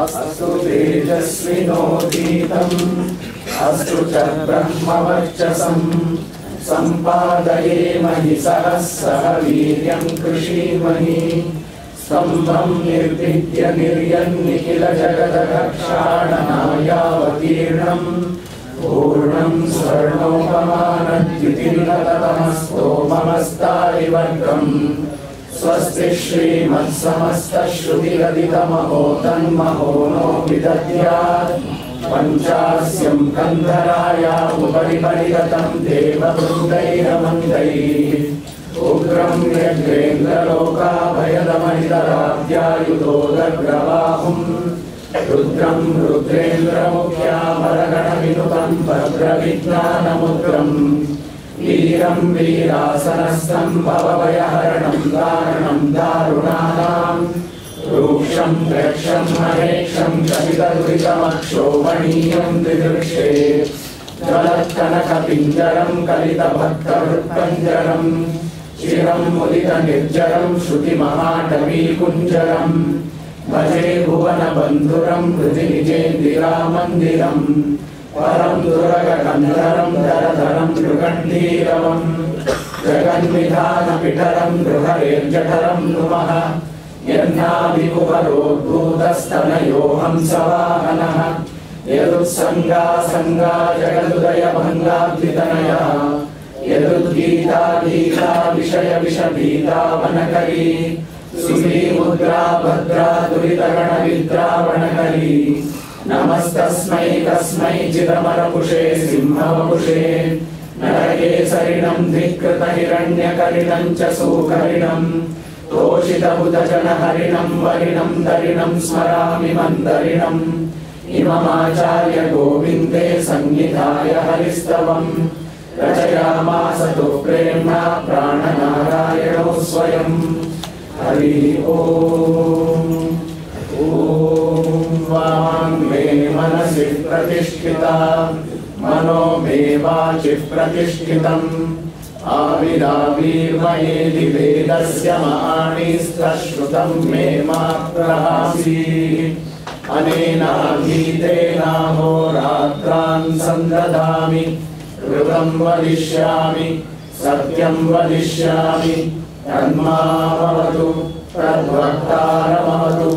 अस्तु तेजस्विनोदीतम् अस्तु च ब्रह्मवर्चसम्। सम्पादयेमहि सहः वीर्यम् कृषीमहि। स्तम्भम् निर्विद्य निर्यन्निखिल जगदघक्षाणनायावतीर्णम् पूर्णम् स्वर्णोपमानद्युतिर्नतमस्तोममस्तारिवर्गम् स्वस्ति श्रीमत्समस्तश्रुतिरदितमहो तन्महो नो विदद्यात् पञ्चास्यम् कन्धराया उपरि परिगतम् देववृन्दैरमन्दैः उग्रम् यज्ञेन्द्रलोकाभयदमनितराद्यायुधोदग्रबाहुम् रुद्रम् भद्रविज्ञानमुद्रम् वीरम् वीरासनस्थम् भवभयहरणम् दारुणम् दारुणानाम् रूक्षम् द्रक्षम् महेक्षम् कलितदुरितमक्षोभणीयम् दिदृक्षे ज्वलत्कनकपिञ्जरम् कलितभक्तवृत्पञ्जरम् चिरम् मुदितनिर्जरम् श्रुतिमहाटवीकुञ्जरम् भजे भुवनबन्धुरम् हृदि निजेन्दिरामन्दिरम् परम दुरगकंधरम दरधरम त्रिकंठीरवम जगन्विधान पिठरम गृहरेर्जठरम नुमः। यन्नाभिकुपरोद्भूतस्तनयो हंसवाहनः यदुत्सङ्गा सङ्गा जगदुदयभङ्गाद्वितनयः। यदुद्गीता गीता विषय विषभीता वनकरी सुमी मुद्रा भद्रा दुरितगणविद्रा वनकरी नमस्तस्मै तस्मै चिदमरपुषे सिंहवपुषे नरकेसरिणम् धिक्कृतहिरण्यकरिणम् च सुकरिणम् तोषितबुधजनहरिणम् वरिणम् दरिणम् स्मरामि मन्दरिणम् इममाचार्य गोविन्दे संहिताय हरिस्तवम् रचयामास तु प्रेम्णा प्राणनारायणो स्वयम् हरि ओम् वाङ् मे मनसि प्रतिष्ठिता। मनो मे वाचि प्रतिष्ठितम्। आविरावीर्मयेदि वेदस्य महाणिस्तश्रुतम् मे मा प्रहासि अनेनाधीतेनाहोरात्रान् सन्ददामि ऋतम् वदिष्यामि सत्यम् वदिष्यामि। तन्मामवतु तद्वक्तारमवतु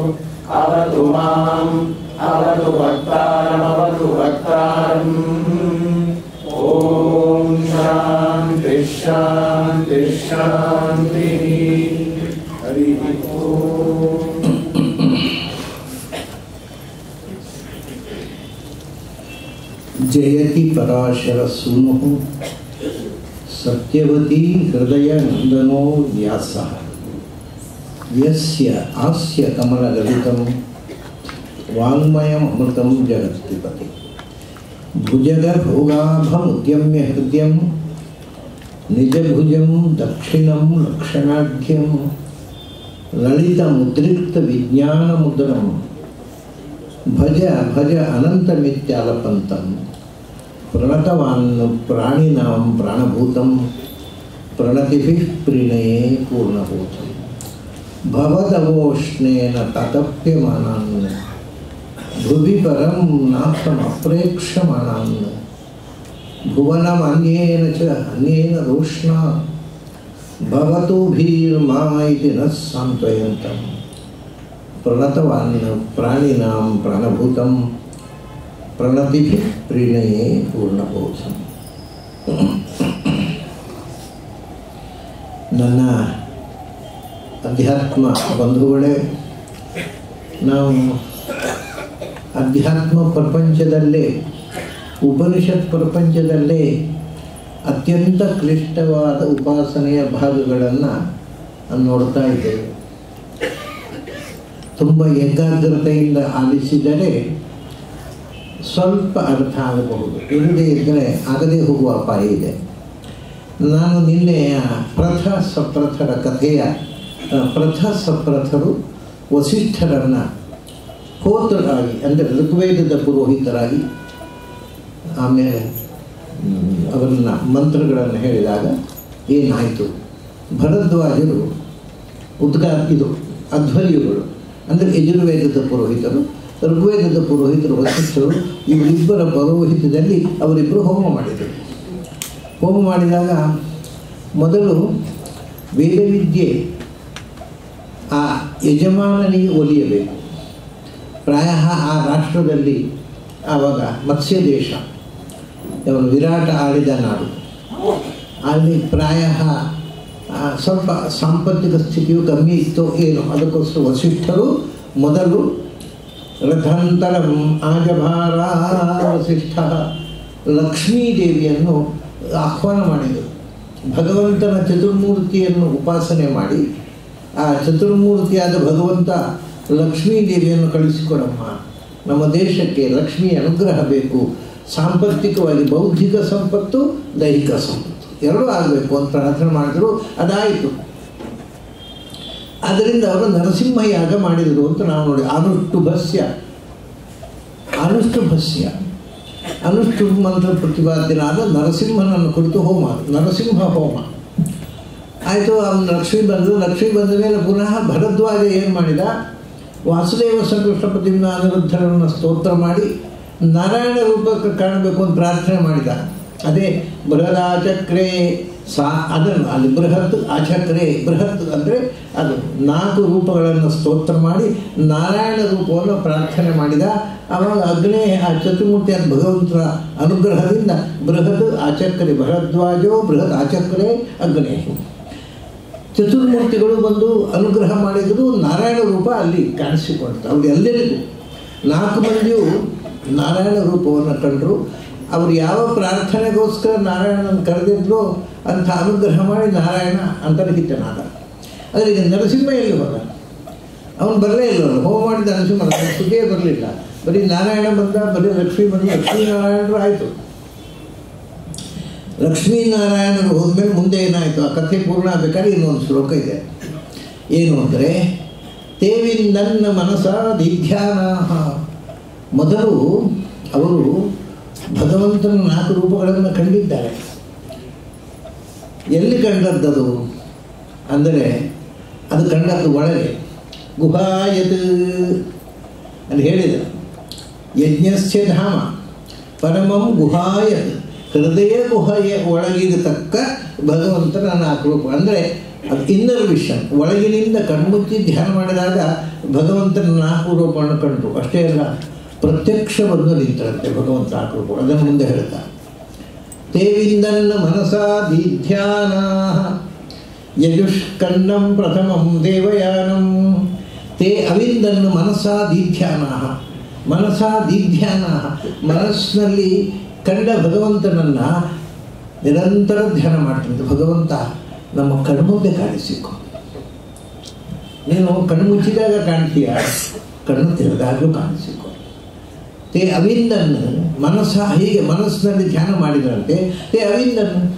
अवतु माम्, अवतु ॐ शान्ति शान्ति, शान्तिः। हरिः जयति पराशर सूनु सत्यवती हृदय नंदनो व्यास। यस्य हास्य कमलगलितं वाङ्मयम् अमृतं जगत्पिपति भुजगभोगाभमुद्यम्य हृदयं, निजभुजं दक्षिणं लक्षणाढ्यं ललितमुद्रिक्तविज्ञानमुद्रं, भज भज अनन्तमित्यालपन्तं प्रणतवान् प्राणभूतं, प्रणतिभिः प्रीणये पूर्णभूतम् ಭವದವೋಷ್ಣೇನ ತತಪ್ಯಮಾನಾನ್ ಭುವಿ ಪರಂ ನಾಥಮಪ್ರೇಕ್ಷಮಾಣಾನ್ ಭುವನಮನ್ಯೇನ ಚ ಅನ್ಯೇನ ರೋಷ್ಣಾ ಭವತು ಭೀರ್ಮಾ ಇತಿ ನ ಸಾಂತ್ವಯಂತಂ ಪ್ರಣತವಾನ್ ಪ್ರಾಣಿನಾಂ ಪ್ರಾಣಭೂತಂ ಪ್ರಣತಿಭಿ ಪ್ರೀಣಯೇ ಪೂರ್ಣಬೋಧಂ ನನ್ನ ಅಧ್ಯಾತ್ಮ ಬಂಧುಗಳೇ, ನಾವು ಅಧ್ಯಾತ್ಮ ಪ್ರಪಂಚದಲ್ಲೇ, ಉಪನಿಷತ್ ಪ್ರಪಂಚದಲ್ಲೇ ಅತ್ಯಂತ ಕ್ಲಿಷ್ಟವಾದ ಉಪಾಸನೆಯ ಭಾಗಗಳನ್ನು ನೋಡ್ತಾ ಇದ್ದೇವೆ ತುಂಬ ಏಕಾಗ್ರತೆಯಿಂದ ಆಲಿಸಿದರೆ ಸ್ವಲ್ಪ ಅರ್ಥ ಆಗಬಹುದು. ಇಲ್ಲದೇ ಇದ್ದರೆ ಆಗದೇ ಹೋಗುವ ಅಪಾಯ ಇದೆ. ನಾನು ನಿನ್ನೆ ಪ್ರಥ ಸಪ್ರಥರ ಕಥೆಯ ಪ್ರಥ ಸಪ್ರಥರು ವಸಿಷ್ಠರನ್ನು ಹೋತರಾಗಿ ಅಂದರೆ ಋಗ್ವೇದದ ಪುರೋಹಿತರಾಗಿ, ಆಮೇಲೆ ಅವರನ್ನು ಮಂತ್ರಗಳನ್ನು ಹೇಳಿದಾಗ ಏನಾಯಿತು? ಭರದ್ವಾಜರು ಉದ್ಗಾ, ಇದು ಅಧ್ವರ್ಯಗಳು ಅಂದರೆ ಯಜುರ್ವೇದದ ಪುರೋಹಿತರು, ಋಗ್ವೇದದ ಪುರೋಹಿತರು, ವಸಿಷ್ಠರು, ಇವರಿಬ್ಬರ ಪುರೋಹಿತದಲ್ಲಿ ಅವರಿಬ್ಬರು ಹೋಮ ಮಾಡಿದರು. ಹೋಮ ಮಾಡಿದಾಗ ಮೊದಲು ವೇದವಿದ್ಯೆ ಆ ಯಜಮಾನನಿಗೆ ಒಲಿಯಬೇಕು. ಪ್ರಾಯ ಆ ರಾಷ್ಟ್ರದಲ್ಲಿ ಆವಾಗ ಮತ್ಸ್ಯ ದೇಶ ಅವನು ವಿರಾಟ ಆಳಿದ ನಾಡು. ಅಲ್ಲಿ ಪ್ರಾಯ ಸ್ವಲ್ಪ ಸಾಂಪತ್ತಿಕ ಸ್ಥಿತಿಯು ಕಮ್ಮಿ ಇತ್ತು, ಏನು ಅದಕ್ಕೋಸ್ಕರ ವಸಿಷ್ಠರು ಮೊದಲು ರಥಾಂತರ ಆಜಭಾರ ವಸಿಷ್ಠ ಲಕ್ಷ್ಮೀದೇವಿಯನ್ನು ಆಹ್ವಾನ ಮಾಡಿದರು. ಭಗವಂತನ ಚತುರ್ಮೂರ್ತಿಯನ್ನು ಉಪಾಸನೆ ಮಾಡಿ ಆ ಚತುರ್ಮೂರ್ತಿಯಾದ ಭಗವಂತ ಲಕ್ಷ್ಮೀ ದೇವಿಯನ್ನು ಕಳಿಸಿಕೊಡಮ್ಮ. ನಮ್ಮ ದೇಶಕ್ಕೆ ಲಕ್ಷ್ಮಿ ಅನುಗ್ರಹ ಬೇಕು. ಸಾಂಪತ್ತಿಕವಾಗಿ ಬೌದ್ಧಿಕ ಸಂಪತ್ತು, ದೈಹಿಕ ಸಂಪತ್ತು. ಎರಡೂ ಆಗಬೇಕು ಅಂತ ಪ್ರಾರ್ಥನೆ ಮಾಡಿದ್ರು, ಅದಾಯಿತು. ಅದರಿಂದ ಅವರು ನರಸಿಂಹ ಯಾಗ ಮಾಡಿದರು ಅಂತ ನಾವು ನೋಡಿ. ಅನಷ್ಟು ಭಸ್ಯ. ಅನುಷ್ಠು ಮಂತ್ರ ಪ್ರತಿಪಾದ್ಯನಾದ ನರಸಿಂಹನನ್ನು ಕುರಿತು ಹೋಮ. ನರಸಿಂಹ ಹೋಮ. ಆಯಿತು, ಅವನು ಲಕ್ಷ್ಮಿ ಬಂದರು ಲಕ್ಷ್ಮಿ ಬಂದ ಮೇಲೆ ಪುನಃ ಭರದ್ವಾಜ ಏನು ಮಾಡಿದ? ವಾಸುದೇವ ಸಂಕೃಷ್ಣ ಪ್ರತಿಮ್ನ ಅನಿರುದ್ಧರನ್ನು ಸ್ತೋತ್ರ ಮಾಡಿ ನಾರಾಯಣ ರೂಪಕ್ಕೆ ಕಾಣಬೇಕು ಅಂತ ಪ್ರಾರ್ಥನೆ ಮಾಡಿದ. ಅದೇ ಬೃಹದಾಚಕ್ರೆ ಸಾ ಅದನ್ನು ಅಲ್ಲಿ ಬೃಹತ್ ಆಚಕ್ರೆ ಬೃಹತ್ ಅಂದರೆ ಅದು ನಾಲ್ಕು ರೂಪಗಳನ್ನು ಸ್ತೋತ್ರ ಮಾಡಿ ನಾರಾಯಣ ರೂಪವನ್ನು ಪ್ರಾರ್ಥನೆ ಮಾಡಿದ. ಆವಾಗ ಅಗ್ನೇ, ಆ ಚತುರ್ಮೂರ್ತಿ ಅಂತ ಭಗವಂತನ ಅನುಗ್ರಹದಿಂದ ಬೃಹತ್ ಆಚಕ್ರೆ ಭರದ್ವಾಜೋ, ಬೃಹತ್ ಆಚಕ್ರೆ ಅಗ್ನೇ. ಚತುರ್ಮೂರ್ತಿಗಳು ಬಂದು ಅನುಗ್ರಹ ಮಾಡಿದ್ರು ನಾರಾಯಣ ರೂಪ ಅಲ್ಲಿ ಕಾಣಿಸಿಕೊಳ್ತು ಅವ್ರು ಎಲ್ಲರಿಗೂ ನಾಲ್ಕು ಮಂದಿಯು ನಾರಾಯಣ ರೂಪವನ್ನು ಕಂಡರು. ಅವರು ಯಾವ ಪ್ರಾರ್ಥನೆಗೋಸ್ಕರ ನಾರಾಯಣನ ಕರೆದಿದ್ರು ಅಂತ ಅನುಗ್ರಹ ಮಾಡಿ ನಾರಾಯಣ ಅಂತರ್ಹಿತನಾದ ಆದರೆ ಈಗ ನರಸಿಂಹ ಎಲ್ಲಿ ಹೋದ? ಅವನು ಬರಲೇ ಇಲ್ಲ ಹೋಮ ಮಾಡಿದ ನರಸಿಂಹ ಸುದ್ದಿಯೇ ಬರಲಿಲ್ಲ. ಬರೀ ನಾರಾಯಣ ಬಂದ, ಬರೀ ಲಕ್ಷ್ಮೀ ಬಂದ ಲಕ್ಷ್ಮೀನಾರಾಯಣರು ಆಯಿತು. ಲಕ್ಷ್ಮೀನಾರಾಯಣರು ಹೋದ್ಮೇಲೆ ಮುಂದೆ ಏನಾಯಿತು? ಆ ಕಥೆ ಪೂರ್ಣ ಆಗಬೇಕಾದ್ರೆ ಇನ್ನೊಂದು ಶ್ಲೋಕ ಇದೆ. ಏನು ಅಂದರೆ ನನ್ನ ಮನಸ ದಿಧ್ಯಾನ ಮೊದಲು ಅವರು ಭಗವಂತನ ನಾಲ್ಕು ರೂಪಗಳನ್ನು ಕಂಡಿದ್ದಾರೆ. ಎಲ್ಲಿ ಕಂಡದ್ದದು? ಅಂದರೆ, ಅದು ಕಂಡದ್ದು ಒಳಗೆ. ಗುಹಾಯತ್ ಅಂತ ಹೇಳಿದ. ಯಜ್ಞಸ್ಯ ಧಾಮ. ಪರಮಂ ಗುಹಾಯತ್. ಹೃದಯ ಗುಹೆಯ ಒಳಗಿರತಕ್ಕ ಭಗವಂತನ ನಾಲ್ಕು ರೂಪ ಅಂದರೆ ಅದು ಇನ್ನರ್ ವಿಷನ್ ಒಳಗಿನಿಂದ ಕಣ್ಮುಚ್ಚಿ ಧ್ಯಾನ ಮಾಡಿದಾಗ ಭಗವಂತನ ನಾಲ್ಕು ರೂಪವನ್ನು ಕಂಡರು ಅಷ್ಟೇ ಅಲ್ಲ ಪ್ರತ್ಯಕ್ಷ ಬಂದು ನಿಂತರಂತೆ ಭಗವಂತ ರೂಪ ಅದನ್ನು ಮುಂದೆ ಹೇಳ್ತಾ. ತೇವಿಂದನ್ನ ಮನಸಾ ದೀಧ್ಯಾನ ಯಜುಷ್ಕನ್ನಂ ಪ್ರಥಮಂ ದೇವಯಾನಂ. ತೇ ಅವಿಂದನ್ನು ಮನಸಾ ದೀಧ್ಯಾನ ಮನಸಾ ದೀಧ್ಯಾನ ಮನಸ್ಸಿನಲ್ಲಿ ಕಂಡ ಭಗವಂತನನ್ನು ನಿರಂತರ ಧ್ಯಾನ ಮಾಡ್ತಿದ್ದು ಭಗವಂತ ನಮ್ಮ ಕಣ್ಮುಂದೆ ಕಾಣಿಸಿಕೊ. ನೀನು ಕಣ್ಣು ಮುಚ್ಚಿದಾಗ ಕಾಣ್ತೀಯ? ಕಣ್ಣು ತೆರೆದಾಗಲೂ ಕಾಣಿಸಿಕೊ. ತೇ ಅವಿಂದನ್ನು ಮನಸ್ಸ ಹೀಗೆ ಮನಸ್ಸಿನಲ್ಲಿ ಧ್ಯಾನ ಮಾಡಿದರಂತೆ, ತೇ ಅವಿಂದನ್ನು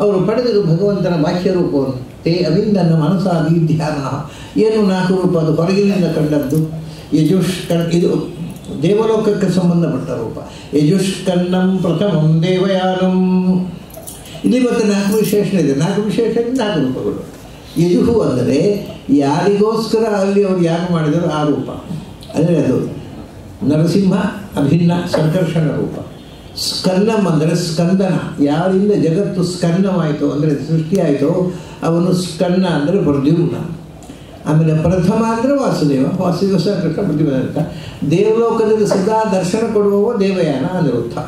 ಅವರು ಪಡೆದರು ಭಗವಂತನ ಬಾಹ್ಯ ರೂಪವನ್ನು. ತೇ ಅವಿಂದನ್ನು ಮನಸ್ಸಾಗಿ ಧ್ಯಾನ. ಏನು ನಾಲ್ಕು ರೂಪ? ಅದು ಹೊರಗಿನಿಂದ ಕಂಡದ್ದು. ಯಜುಷ್ ಇದು. ದೇವಲೋಕಕ್ಕೆ ಸಂಬಂಧಪಟ್ಟ ರೂಪ. ಯಜುಷ್ಕನ್ನಂ ಪ್ರಥಮಂ ದೇವಯಾನಂ. ಇಲ್ಲಿ ಮತ್ತೆ ನಾಲ್ಕು ವಿಶೇಷಣ ಇದೆ. ನಾಲ್ಕು ವಿಶೇಷ ನಾಲ್ಕು ರೂಪಗಳು. ಯಜುಹು ಅಂದರೆ ಯಾರಿಗೋಸ್ಕರ ಅಲ್ಲಿ ಅವರು ಯಾರು ಮಾಡಿದರು ಆ ರೂಪ. ಅಂದರೆ ಅದು ನರಸಿಂಹ ಅಭಿನ್ನ ಸಂಕರ್ಷಣ ರೂಪ. ಸ್ಕಂದಂ ಅಂದರೆ ಸ್ಕಂದನ. ಯಾರಿಂದ ಜಗತ್ತು ಸ್ಕಂದವಾಯಿತು ಅಂದರೆ ಸೃಷ್ಟಿಯಾಯಿತು, ಅವನು ಸ್ಕನ್ನ ಅಂದರೆ ಪ್ರದ್ಯುಮ್ನ. ಆಮೇಲೆ ಪ್ರಥಮ ಅಂದರೆ ವಾಸುದೇವ. ವಾಸುದೇವ ಸಂಕೃಷ್ಣ ಪ್ರತಿಭಾಂತ ದೇವಲೋಕದಲ್ಲಿ ಸದಾ ದರ್ಶನ ಕೊಡುವವ ದೇವಯಾನ ಅನಿರುದ್ಧ.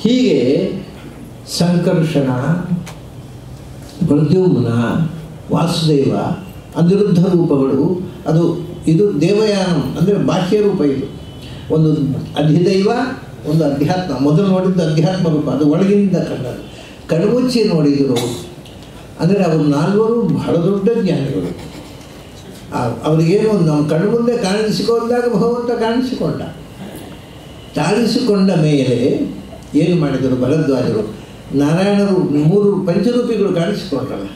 ಹೀಗೆ ಸಂಕರ್ಷಣ ಪ್ರದ್ಯುಮ್ನ ವಾಸುದೇವ, ಅನಿರುದ್ಧ ರೂಪಗಳು, ಅದು ಇದು ದೇವಯಾನ ಅಂದರೆ ಬಾಹ್ಯ ರೂಪ ಇದು. ಒಂದು ಅಧಿದೈವ, ಒಂದು ಅಧ್ಯಾತ್ಮ. ಮೊದಲು ನೋಡಿದ್ದು ಅಧ್ಯಾತ್ಮ ರೂಪ, ಅದು ಒಳಗಿನಿಂದ ಕಂಡದ್ದು. ಕಣ್ಮುಚ್ಚಿ ನೋಡಿದರು. ಅಂದರೆ ಅವರು ನಾಲ್ವರು ಬಹಳ ದೊಡ್ಡ ಜ್ಞಾನಿಗಳು. ಅವರಿಗೇನು ನಮ್ಮ ಕಣ್ಣು ಮುಂದೆ ಕಾಣಿಸಿಕೊಂಡಾಗ ಭಗವಂತ ಕಾಣಿಸಿಕೊಂಡ. ಕಾಣಿಸಿಕೊಂಡ ಮೇಲೆ ಏನು ಮಾಡಿದರು? ಭರದ್ವಾಜರು ನಾರಾಯಣರು ಮೂರು ಪಂಚರೂಪಿಗಳು ಕಾಣಿಸಿಕೊಂಡ್ರಲ್ಲ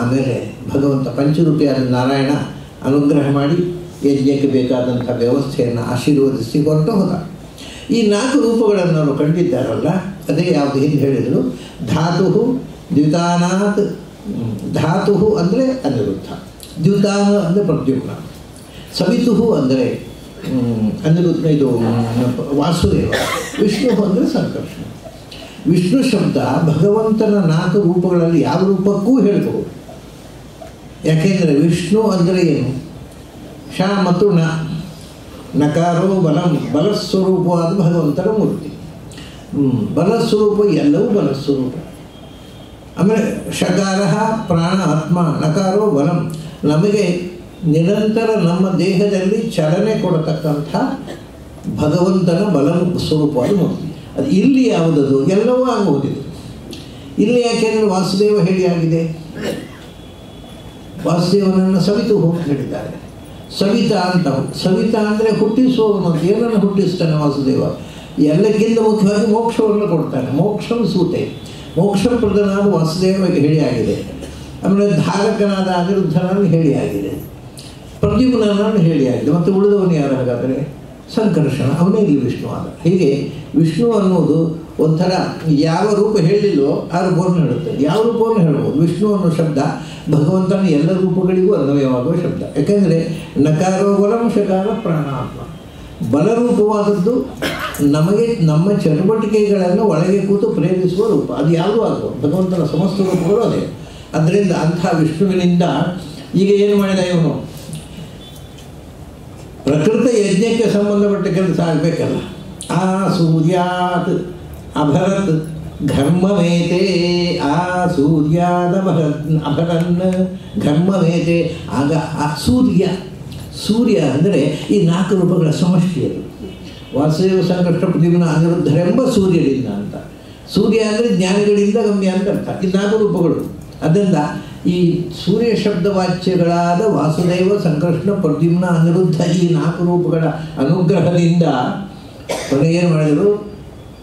ಆಮೇಲೆ ಭಗವಂತ ಪಂಚರೂಪಿಯಾದ ನಾರಾಯಣ ಅನುಗ್ರಹ ಮಾಡಿ ಯಜ್ಞಕ್ಕೆ ಬೇಕಾದಂಥ ವ್ಯವಸ್ಥೆಯನ್ನು ಆಶೀರ್ವದಿಸಿ ಹೊರಟು ಹೋದ. ಈ ನಾಲ್ಕು ರೂಪಗಳನ್ನು ಅವರು ಕಂಡಿದ್ದಾರಲ್ಲ, ಅದೇ ಯಾವುದು ಹಿಂದೆ ಹೇಳಿದರು? ಧಾತು ದ್ವಿತಾನಾತ್ ಧಾತು ಅಂದರೆ ಅನಿರುದ್ಧ. ದ್ಯುತಾನ ಅಂದರೆ ಪ್ರದ್ಯುಮ್ನ. ಸವಿತುಹು ಅಂದರೆ ಅನಿರುದ್ಧ ಇದು ವಾಸುದೇವ. ವಿಷ್ಣು ಅಂದರೆ ಸಂಕರ್ಷಣ ವಿಷ್ಣು ಶಬ್ದ ಭಗವಂತನ ನಾಲ್ಕು ರೂಪಗಳಲ್ಲಿ ಯಾವ ರೂಪಕ್ಕೂ ಹೇಳ್ಬೋದು. ಯಾಕೆಂದರೆ ವಿಷ್ಣು ಅಂದರೆ ಏನು? ಶ ಮತ್ತು ನ ನಕಾರೋ ಬಲಂ ಬಲಸ್ವರೂಪವಾದ ಭಗವಂತನ ಮೂರ್ತಿ. ಬಲಸ್ವರೂಪ ಎಲ್ಲವೂ ಬಲಸ್ವರೂಪ. ಆಮೇಲೆ ಶಕಾರ ಪ್ರಾಣ ಆತ್ಮ ನಕಾರೋ ಬಲಂ. ನಮಗೆ ನಿರಂತರ ನಮ್ಮ ದೇಹದಲ್ಲಿ ಚಲನೆ ಕೊಡತಕ್ಕಂಥ ಭಗವಂತನ ಬಲ ಸ್ವರೂಪವಾಗಿ ನೋಡ್ತೀವಿ. ಅದು ಇಲ್ಲಿ ಯಾವುದದು? ಎಲ್ಲವೂ ಆಗುವುದಿಲ್ಲ ಇಲ್ಲಿ ಯಾಕೆಂದರೆ ವಾಸುದೇವ ಹೇಳಿ ಆಗಿದೆ. ವಾಸುದೇವನನ್ನು ಸವಿತು ಹೋಗಿ ಹೇಳಿದ್ದಾರೆ. ಸವಿತಾ ಅಂತ ಸವಿತಾ ಅಂದರೆ ಹುಟ್ಟಿಸುವವನು ಏನನ್ನು ಹುಟ್ಟಿಸ್ತಾನೆ ವಾಸುದೇವ? ಎಲ್ಲಕ್ಕಿಂತ ಮುಖ್ಯವಾಗಿ ಮೋಕ್ಷವನ್ನು ಕೊಡ್ತಾನೆ. ಮೋಕ್ಷಂ ಸೂತೆ. ಮೋಕ್ಷ ಪ್ರಧಾನ ವಾಸುದೇವ ಹೇಳಿ ಆಗಿದೆ. ಆಮೇಲೆ ಧಾರಕನಾದ ಅನಿರುದ್ಧನನ್ನು ಹೇಳಿ ಆಗಿದೆ. ಪ್ರದ್ಯುಮ್ನನ್ನು ಹೇಳಿ ಆಗಿದೆ. ಮತ್ತು ಉಳಿದವನು ಯಾರು ಹಾಗಾದರೆ? ಸಂಕರ್ಷಣ ಅವನೇ ಇಲ್ಲಿ ವಿಷ್ಣು ಆದ. ಹೀಗೆ ವಿಷ್ಣು ಅನ್ನೋದು ಒಂಥರ ಯಾವ ರೂಪ ಹೇಳಿಲ್ಲೋ ಆ ರೂಪವನ್ನು ಹೇಳುತ್ತೆ. ಯಾವ ರೂಪವನ್ನು ಹೇಳ್ಬೋದು? ವಿಷ್ಣು ಅನ್ನೋ ಶಬ್ದ ಭಗವಂತನ ಎಲ್ಲ ರೂಪಗಳಿಗೂ ಅನ್ವಯವಾಗುವ ಶಬ್ದ. ಯಾಕೆಂದರೆ ನಕಾರೋ ಬಲಂ ಶಕಾರ ಪ್ರಾಣಾತ್ಮ. ಬಲರೂಪವಾದದ್ದು ನಮಗೆ ನಮ್ಮ ಚಟುವಟಿಕೆಗಳನ್ನು ಒಳಗೆ ಕೂತು ಪ್ರೇರಿಸುವ ರೂಪ. ಅದು ಯಾವುದೂ ಆಗಬಹುದು ಭಗವಂತನ ಸಮಸ್ತ ರೂಪಗಳು ಅದೇ. ಅದರಿಂದ ಅಂಥ ವಿಷ್ಣುವಿನಿಂದ ಈಗ ಏನು ಮಾಡಿದ ಇವನು? ಪ್ರಕೃತ ಯಜ್ಞಕ್ಕೆ ಸಂಬಂಧಪಟ್ಟ ಕೆಲಸ ಆಗಬೇಕಲ್ಲ. ಆ ಸೂರ್ಯಾತ್ ಅಭರತ್ ಘರ್ಮಮೇತೆ ಆ ಸೂರ್ಯಾದ ಅಭರನ್ ಘರ್ಮಮೇತೆ ಆಗ ಆ ಸೂರ್ಯ ಸೂರ್ಯ ಅಂದರೆ ಈ ನಾಲ್ಕು ರೂಪಗಳ ಸಮಷ್ಟಿ ಅದು. ವಾಸುದೇವ ಸಂಕಷ್ಟ ಪ್ರತಿಮನ ಅನಿರುದ್ಧರೆಂಬ ಸೂರ್ಯರಿಂದ ಅಂತ. ಸೂರ್ಯ ಅಂದರೆ ಜ್ಞಾನಿಗಳಿಂದ ಗಮ್ಯ ಅಂತ ಅರ್ಥ. ಈ ನಾಲ್ಕು ರೂಪಗಳು. ಅದರಿಂದ ಈ ಸೂರ್ಯ ಶಬ್ದ ವಾಚ್ಯಗಳಾದ ವಾಸುದೇವ, ಸಂಕೃಷ್ಣ, ಪ್ರದ್ಯುಮ್ನ ಅನಿರುದ್ಧ ಈ ನಾಲ್ಕು ರೂಪಗಳ ಅನುಗ್ರಹದಿಂದ ಏನು ಮಾಡಿದರು?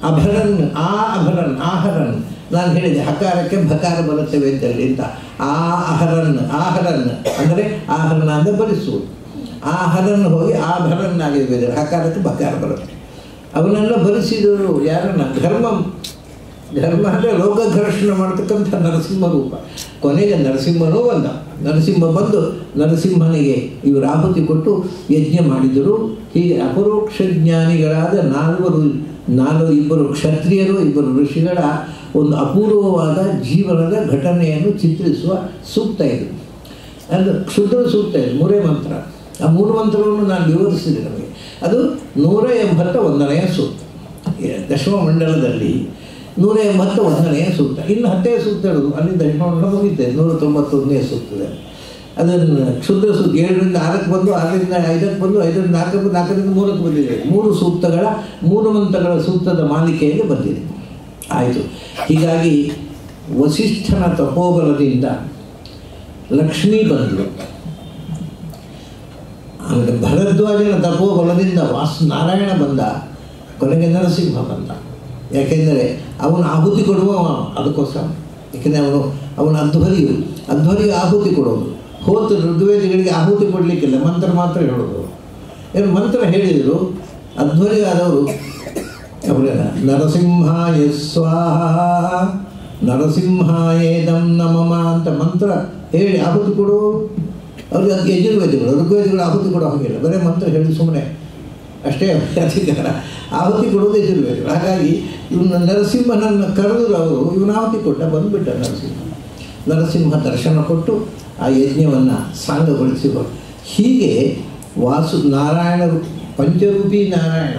ಅಭರನ್, ಆ ಅಭರನ್, ಆಹರನ್. ನಾನು ಹೇಳಿದೆ, ಹಕಾರಕ್ಕೆ ಭಕಾರ ಬರುತ್ತೆ ವೇದದಲ್ಲಿ ಅಂತ. ಆ ಅಹರನ್, ಆಹರನ್. ಅಂದರೆ ಆಹರಣ ಅಂದರೆ ಭರಿಸುವುದು ಆಹರನ್ ಹೋಗಿ ಆ ವೇದ ಹಕಾರಕ್ಕೆ ಭಕಾರ ಬರುತ್ತೆ. ಅವನ್ನೆಲ್ಲ ಭರಿಸಿದರು ಯಾರನ್ನ? ಧರ್ಮಂ. ಧರ್ಮ ಅಂದರೆ ಲೋಕಘರ್ಷಣೆ ಮಾಡ್ತಕ್ಕಂಥ ನರಸಿಂಹ ರೂಪ. ಕೊನೆಗೆ ನರಸಿಂಹನೂ ಬಂದ ನರಸಿಂಹ ಬಂದು ನರಸಿಂಹನಿಗೆ ಇವರು ಆಹುತಿ ಕೊಟ್ಟು ಯಜ್ಞ ಮಾಡಿದರು. ಹೀಗೆ ಅಪರೋಕ್ಷ ಜ್ಞಾನಿಗಳಾದ ನಾಲ್ವರು ನಾಲ್ವರು ಇಬ್ಬರು ಕ್ಷತ್ರಿಯರು, ಇಬ್ಬರು ಋಷಿಗಳ ಒಂದು ಅಪೂರ್ವವಾದ ಜೀವನದ ಘಟನೆಯನ್ನು ಚಿತ್ರಿಸುವ ಸೂಕ್ತ ಇದು. ಅದು ಕ್ಷುದ್ರ ಸೂಕ್ತ ಇದು, ಮೂರೇ ಮಂತ್ರ. ಆ ಮೂರು ಮಂತ್ರವನ್ನು ನಾನು ವಿವರಿಸಿದೆ ನಮಗೆ. ಅದು ನೂರ ಎಂಬತ್ತ ಒಂದನೆಯ ಸೂಕ್ತ. ದಶಮ ಮಂಡಲದಲ್ಲಿ ನೂರ ಮತ್ತು ಒಂದನೇ ಸೂಕ್ತ? ಇನ್ನು ಹತ್ತೇ ಸೂಕ್ತ ಹೇಳೋದು. ಅಲ್ಲಿಂದ ಹಿಡ್ಕೊಂಡು ಹೋಗಿದ್ದೆ ನೂರ ತೊಂಬತ್ತೊಂದನೇ ಸೂಕ್ತದೆ ಅದನ್ನು ಕ್ಷುದ್ರ ಸೂಕ್ತ. ಏಳರಿಂದ ಆರಕ್ಕೆ ಬಂದು, ಆರರಿಂದ ಐದಕ್ಕೆ ಬಂದು, ಐದರಿಂದ ನಾಲ್ಕಕ್ಕೆ ಬಂದು, ನಾಲ್ಕರಿಂದ ಮೂರಕ್ಕೆ ಬಂದಿದೆ. ಮೂರು ಸೂಕ್ತಗಳ, ಮೂರು ಮಂತ್ರಗಳ ಸೂಕ್ತದ ಮಾಲಿಕೆಯಲ್ಲಿ ಬಂದಿದೆ. ಆಯಿತು. ಹೀಗಾಗಿ ವಸಿಷ್ಠನ ತಪೋಬಲದಿಂದ ಲಕ್ಷ್ಮೀ ಬಂದಳು ಆಮೇಲೆ ಭರದ್ವಾಜನ ತಪೋಬಲದಿಂದ ವಾಸು ನಾರಾಯಣ ಬಂದ, ಕೊನೆಗೆ ನರಸಿಂಹ ಬಂದ. ಯಾಕೆಂದರೆ ಅವನು ಆಹುತಿ ಕೊಡುವ ಅದಕ್ಕೋಸ್ಕರ. ಯಾಕೆಂದರೆ ಅವನು, ಅವನ ಅಧ್ವರಿಯು ಅಧ್ವರಿಯು ಆಹುತಿ ಕೊಡೋದು ಹೋತು ಋಗ್ವೇದಿಗಳಿಗೆ ಆಹುತಿ ಕೊಡಲಿಕ್ಕಿಲ್ಲ, ಮಂತ್ರ ಮಾತ್ರ ಹೇಳೋದು ಏನು ಮಂತ್ರ ಹೇಳಿದರು ಅಧ್ವರಿಯಾದವರು ಅವರೇನ ನರಸಿಂಹಾಯ ಸ್ವಾಹ ನರಸಿಂಹಾಯೇದಂ ನಮಮ ಅಂತ ಮಂತ್ರ ಹೇಳಿ ಆಹುತಿ ಕೊಡು. ಅವ್ರಿಗೆ ಯಜುರ್ವೇದಿಗಳು, ಋಗ್ವೇದಿಗಳು ಆಹುತಿ ಕೊಡೋ ಹಾಗಿಲ್ಲ. ಬರೀ ಮಂತ್ರ ಹೇಳಿ ಸುಮ್ಮನೆ ಅಷ್ಟೇ ಅಧಿಕಾರ ಆಹುತಿ ಕೊಡೋದೇ ಇರಬೇಕು ಹಾಗಾಗಿ ಇವನ ನರಸಿಂಹನನ್ನು ಕರೆದ್ರು ಅವರು, ಇವನ ಆಹುತಿ ಕೊಟ್ಟ ಬಂದುಬಿಟ್ಟ ನರಸಿಂಹ. ನರಸಿಂಹ ದರ್ಶನ ಕೊಟ್ಟು ಆ ಯಜ್ಞವನ್ನು ಸಾಂಗಗೊಳಿಸಿ ಹೀಗೆ ವಾಸು ನಾರಾಯಣರು ಪಂಚರೂಪಿ ನಾರಾಯಣ